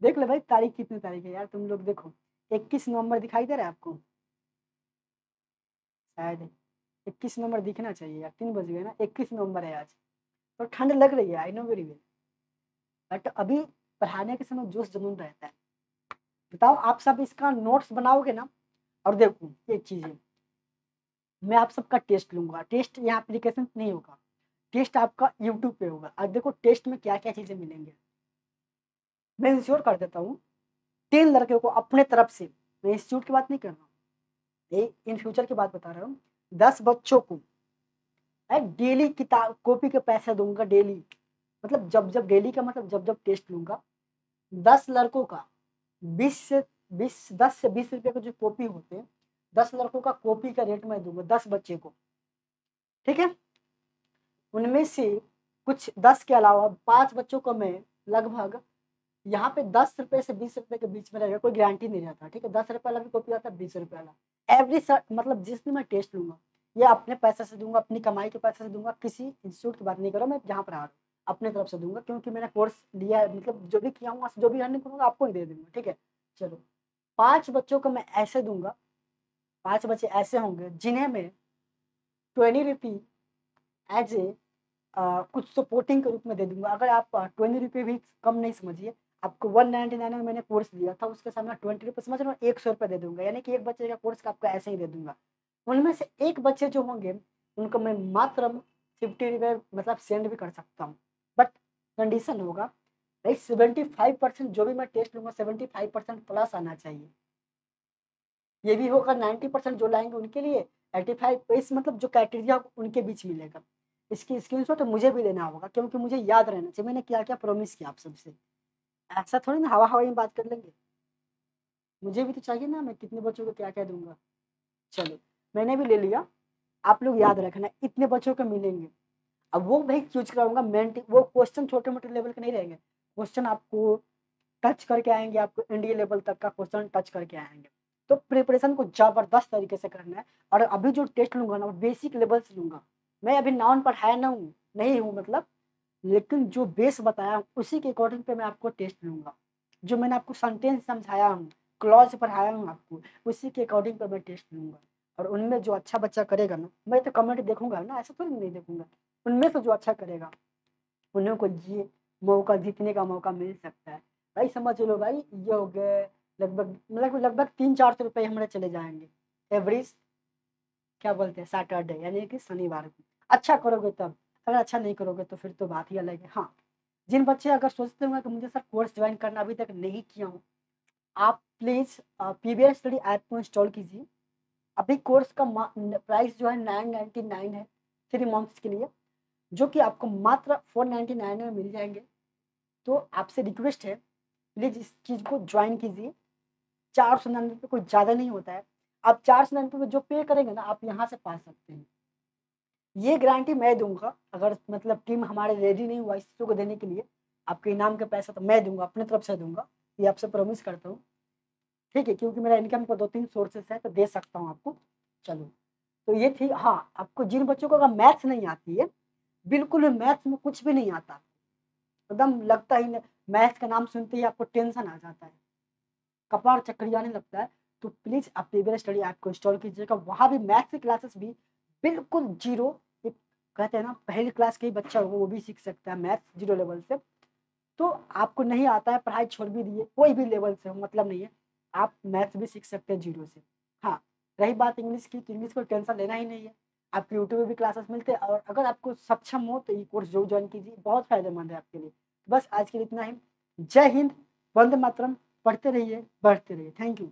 देख लो भाई, तारीख कितनी तारीख है यार, तुम लोग देखो। इक्कीस नवंबर दिखाई दे रहा है आपको? शायद इक्कीस नवंबर दिखना चाहिए यार, तीन बज गए ना, इक्कीस नवंबर है आज। तो ठंड लग रही है I know very well but अभी पढ़ाने के समय जोश जुनून रहता है। बताओ, आप सब इसका नोट्स बनाओगे ना, और देखो, ये चीज़ें। मैं आप सबका टेस्ट लूँगा। टेस्ट यहाँ एप्लीकेशन नहीं होगा। टेस्ट आपका यूट्यूब पे होगा। अब देखो टेस्ट में क्या क्या चीज़ें मिलेंगे। मैं इंश्योर कर देता हूँ। तीन लड़के को अपने तरफ़ से, मैं इंस्टीट्यूट की बात नहीं कर रहा हूँ। इन फ्यूचर की बात बता रहा हूँ। दस बच्चों को डेली किताब कॉपी के पैसे दूँगा डेली मतलब जब जब डेली का मतलब जब जब टेस्ट लूँगा। दस लड़कों का बीस से, बीस, दस से बीस रुपये के जो कॉपी होते हैं, दस लड़कों का कॉपी का रेट मैं दूँगा, दस बच्चे को। ठीक है? उनमें से कुछ दस के अलावा पाँच बच्चों को मैं लगभग यहाँ पे दस रुपए से बीस रुपए के बीच में रहेगा कोई गारंटी नहीं रहता, ठीक है? दस रुपये वाला भी कॉपी आता है बीस रुपये वाला। एवरी सर मतलब जिस दिन मैं टेस्ट लूँगा, ये अपने पैसे से दूँगा, अपनी कमाई के पैसे से दूँगा, किसी इंस्टीट्यूट की बात नहीं करो, मैं जहाँ पर आ रहा हूँ, अपने तरफ़ से दूँगा, क्योंकि मैंने कोर्स लिया है मतलब जो भी किया हूँ, जो भी अर्निंग करूँगा, आपको ही दे दूँगा, ठीक है? चलो, पाँच बच्चों को मैं ऐसे दूँगा, पाँच बच्चे ऐसे होंगे, जिन्हें मैं ट्वेंटी रुपी एज ए कुछ सपोर्टिंग के रूप में दे दूँगा। अगर आप ट्वेंटी रुपये भी कम नहीं समझिए, आपको वन नाइन्टी नाइन में मैंने कोर्स दिया था, उसके सामने ट्वेंटी रुपये समझ रहे एक सौ रुपये दे दूँगा। यानी कि एक बच्चे का कोर्स का आपको ऐसे ही दे दूँगा। उनमें से एक बच्चे जो होंगे, उनको मैं मात्र फिफ्टी रुपये मतलब सेंड भी कर सकता हूँ। बट कंडीशन होगा, भाई सेवेंटी फाइव परसेंट जो भी मैं टेस्ट लूँगा सेवेंटी फाइव परसेंट प्लस आना चाहिए। ये भी होगा नाइन्टी परसेंट जो लाएँगे उनके लिए एटी फाइव इस मतलब जो क्राइटेरिया उनके बीच मिलेगा। इसकी स्क्रीन शॉट मुझे भी लेना होगा, क्योंकि मुझे याद रहना चाहिए। मैंने क्या क्या प्रोमिस किया आप सबसे। ऐसा थोड़ी ना हवा हवा में बात कर लेंगे। मुझे भी तो चाहिए ना, मैं कितने बच्चों को क्या क्या दूँगा। चलो, मैंने भी ले लिया। आप लोग याद रखना, इतने बच्चों को मिलेंगे। अब वो भाई यूज़ कराऊँगा मेंट वो क्वेश्चन छोटे मोटे लेवल के नहीं रहेंगे। क्वेश्चन आपको टच करके आएँगे, आपको इंडिया लेवल तक का क्वेश्चन टच करके आएँगे। तो प्रिपरेशन को ज़बरदस्त तरीके से करना है। और अभी जो टेस्ट लूँगा ना, वो बेसिक लेवल से लूँगा। मैं अभी नाउन पढ़ाया ना हूँ, नहीं हूँ मतलब लेकिन जो बेस बताया उसी के अकॉर्डिंग पे मैं आपको टेस्ट लूँगा जो मैंने आपको सेंटेंस समझाया हूँ क्लॉज पढ़ाया हूँ आपको, उसी के अकॉर्डिंग पे मैं टेस्ट लूँगा और उनमें जो अच्छा बच्चा करेगा ना, मैं तो कमेंट देखूँगा ना, ऐसा तो नहीं देखूँगा। उनमें से जो अच्छा करेगा उन्हें को ये मौका, जीतने का मौका मिल सकता है। भाई समझ लो भाई, ये हो गए लगभग मतलब लगभग तीन चार सौ रुपये हमारे चले जाएँगे। एवरेज क्या बोलते हैं सैटरडे यानी कि शनिवार को। अच्छा करोगे तब, अगर अच्छा नहीं करोगे तो फिर तो बात ही अलग है। हाँ जिन बच्चे अगर सोचते होंगे कि मुझे सर कोर्स ज्वाइन करना अभी तक नहीं किया हूँ, आप please P B study app को इंस्टॉल कीजिए। अभी कोर्स का प्राइस जो है नाइन नाइन्टी नाइन है थ्री मंथ्स के लिए, जो कि आपको मात्र फोर नाइन्टी नाइन में मिल जाएँगे। तो आपसे रिक्वेस्ट है प्लीज़ इस चीज़ को ज्वाइन कीजिए। चार सौ निन्यानवे कोई ज़्यादा नहीं होता है। आप चार सौ निन्यानवे जो पे करेंगे ना, आप यहाँ से पा सकते हैं। ये गारंटी मैं दूँगा, अगर मतलब टीम हमारे रेडी नहीं हुआ इस चीज़ों को देने के लिए, आपके इनाम का पैसा तो मैं दूँगा, अपने तरफ़ से दूँगा, ये आपसे प्रॉमिस करता हूँ। ठीक है, क्योंकि मेरा इनकम का दो तीन सोर्सेस है तो दे सकता हूँ आपको। चलो तो ये थी हाँ आपको जिन बच्चों को अगर मैथ्स नहीं आती है, बिल्कुल मैथ्स में कुछ भी नहीं आता। एकदम लगता ही मैथ्स का नाम सुनते ही आपको टेंशन आ जाता है। कपार चक्कर आने लगता है तो प्लीज़ आप प्रीवियर स्टडी ऐप को इंस्टॉल कीजिएगा, वहाँ भी मैथ्स की क्लासेस भी बिल्कुल ज़ीरो। कहते हैं ना, पहली क्लास के ही बच्चा होगा, वो भी सीख सकता है मैथ्स ज़ीरो लेवल से। तो आपको नहीं आता है, पढ़ाई छोड़ भी दिए कोई भी लेवल से हो मतलब नहीं है। आप मैथ्स भी सीख सकते हैं ज़ीरो से। हाँ रही बात इंग्लिश की तो इंग्लिश को टेंशन लेना ही नहीं है। आपको यूट्यूब में भी क्लासेस मिलते हैं, और अगर आपको सक्षम हो तो ये कोर्स ज़रूर ज्वाइन कीजिए, बहुत फ़ायदेमंद है आपके लिए। बस आज के लिए इतना ही। जय हिंद, वंदे मातरम, पढ़ते रहिए, बढ़ते रहिए। Thank you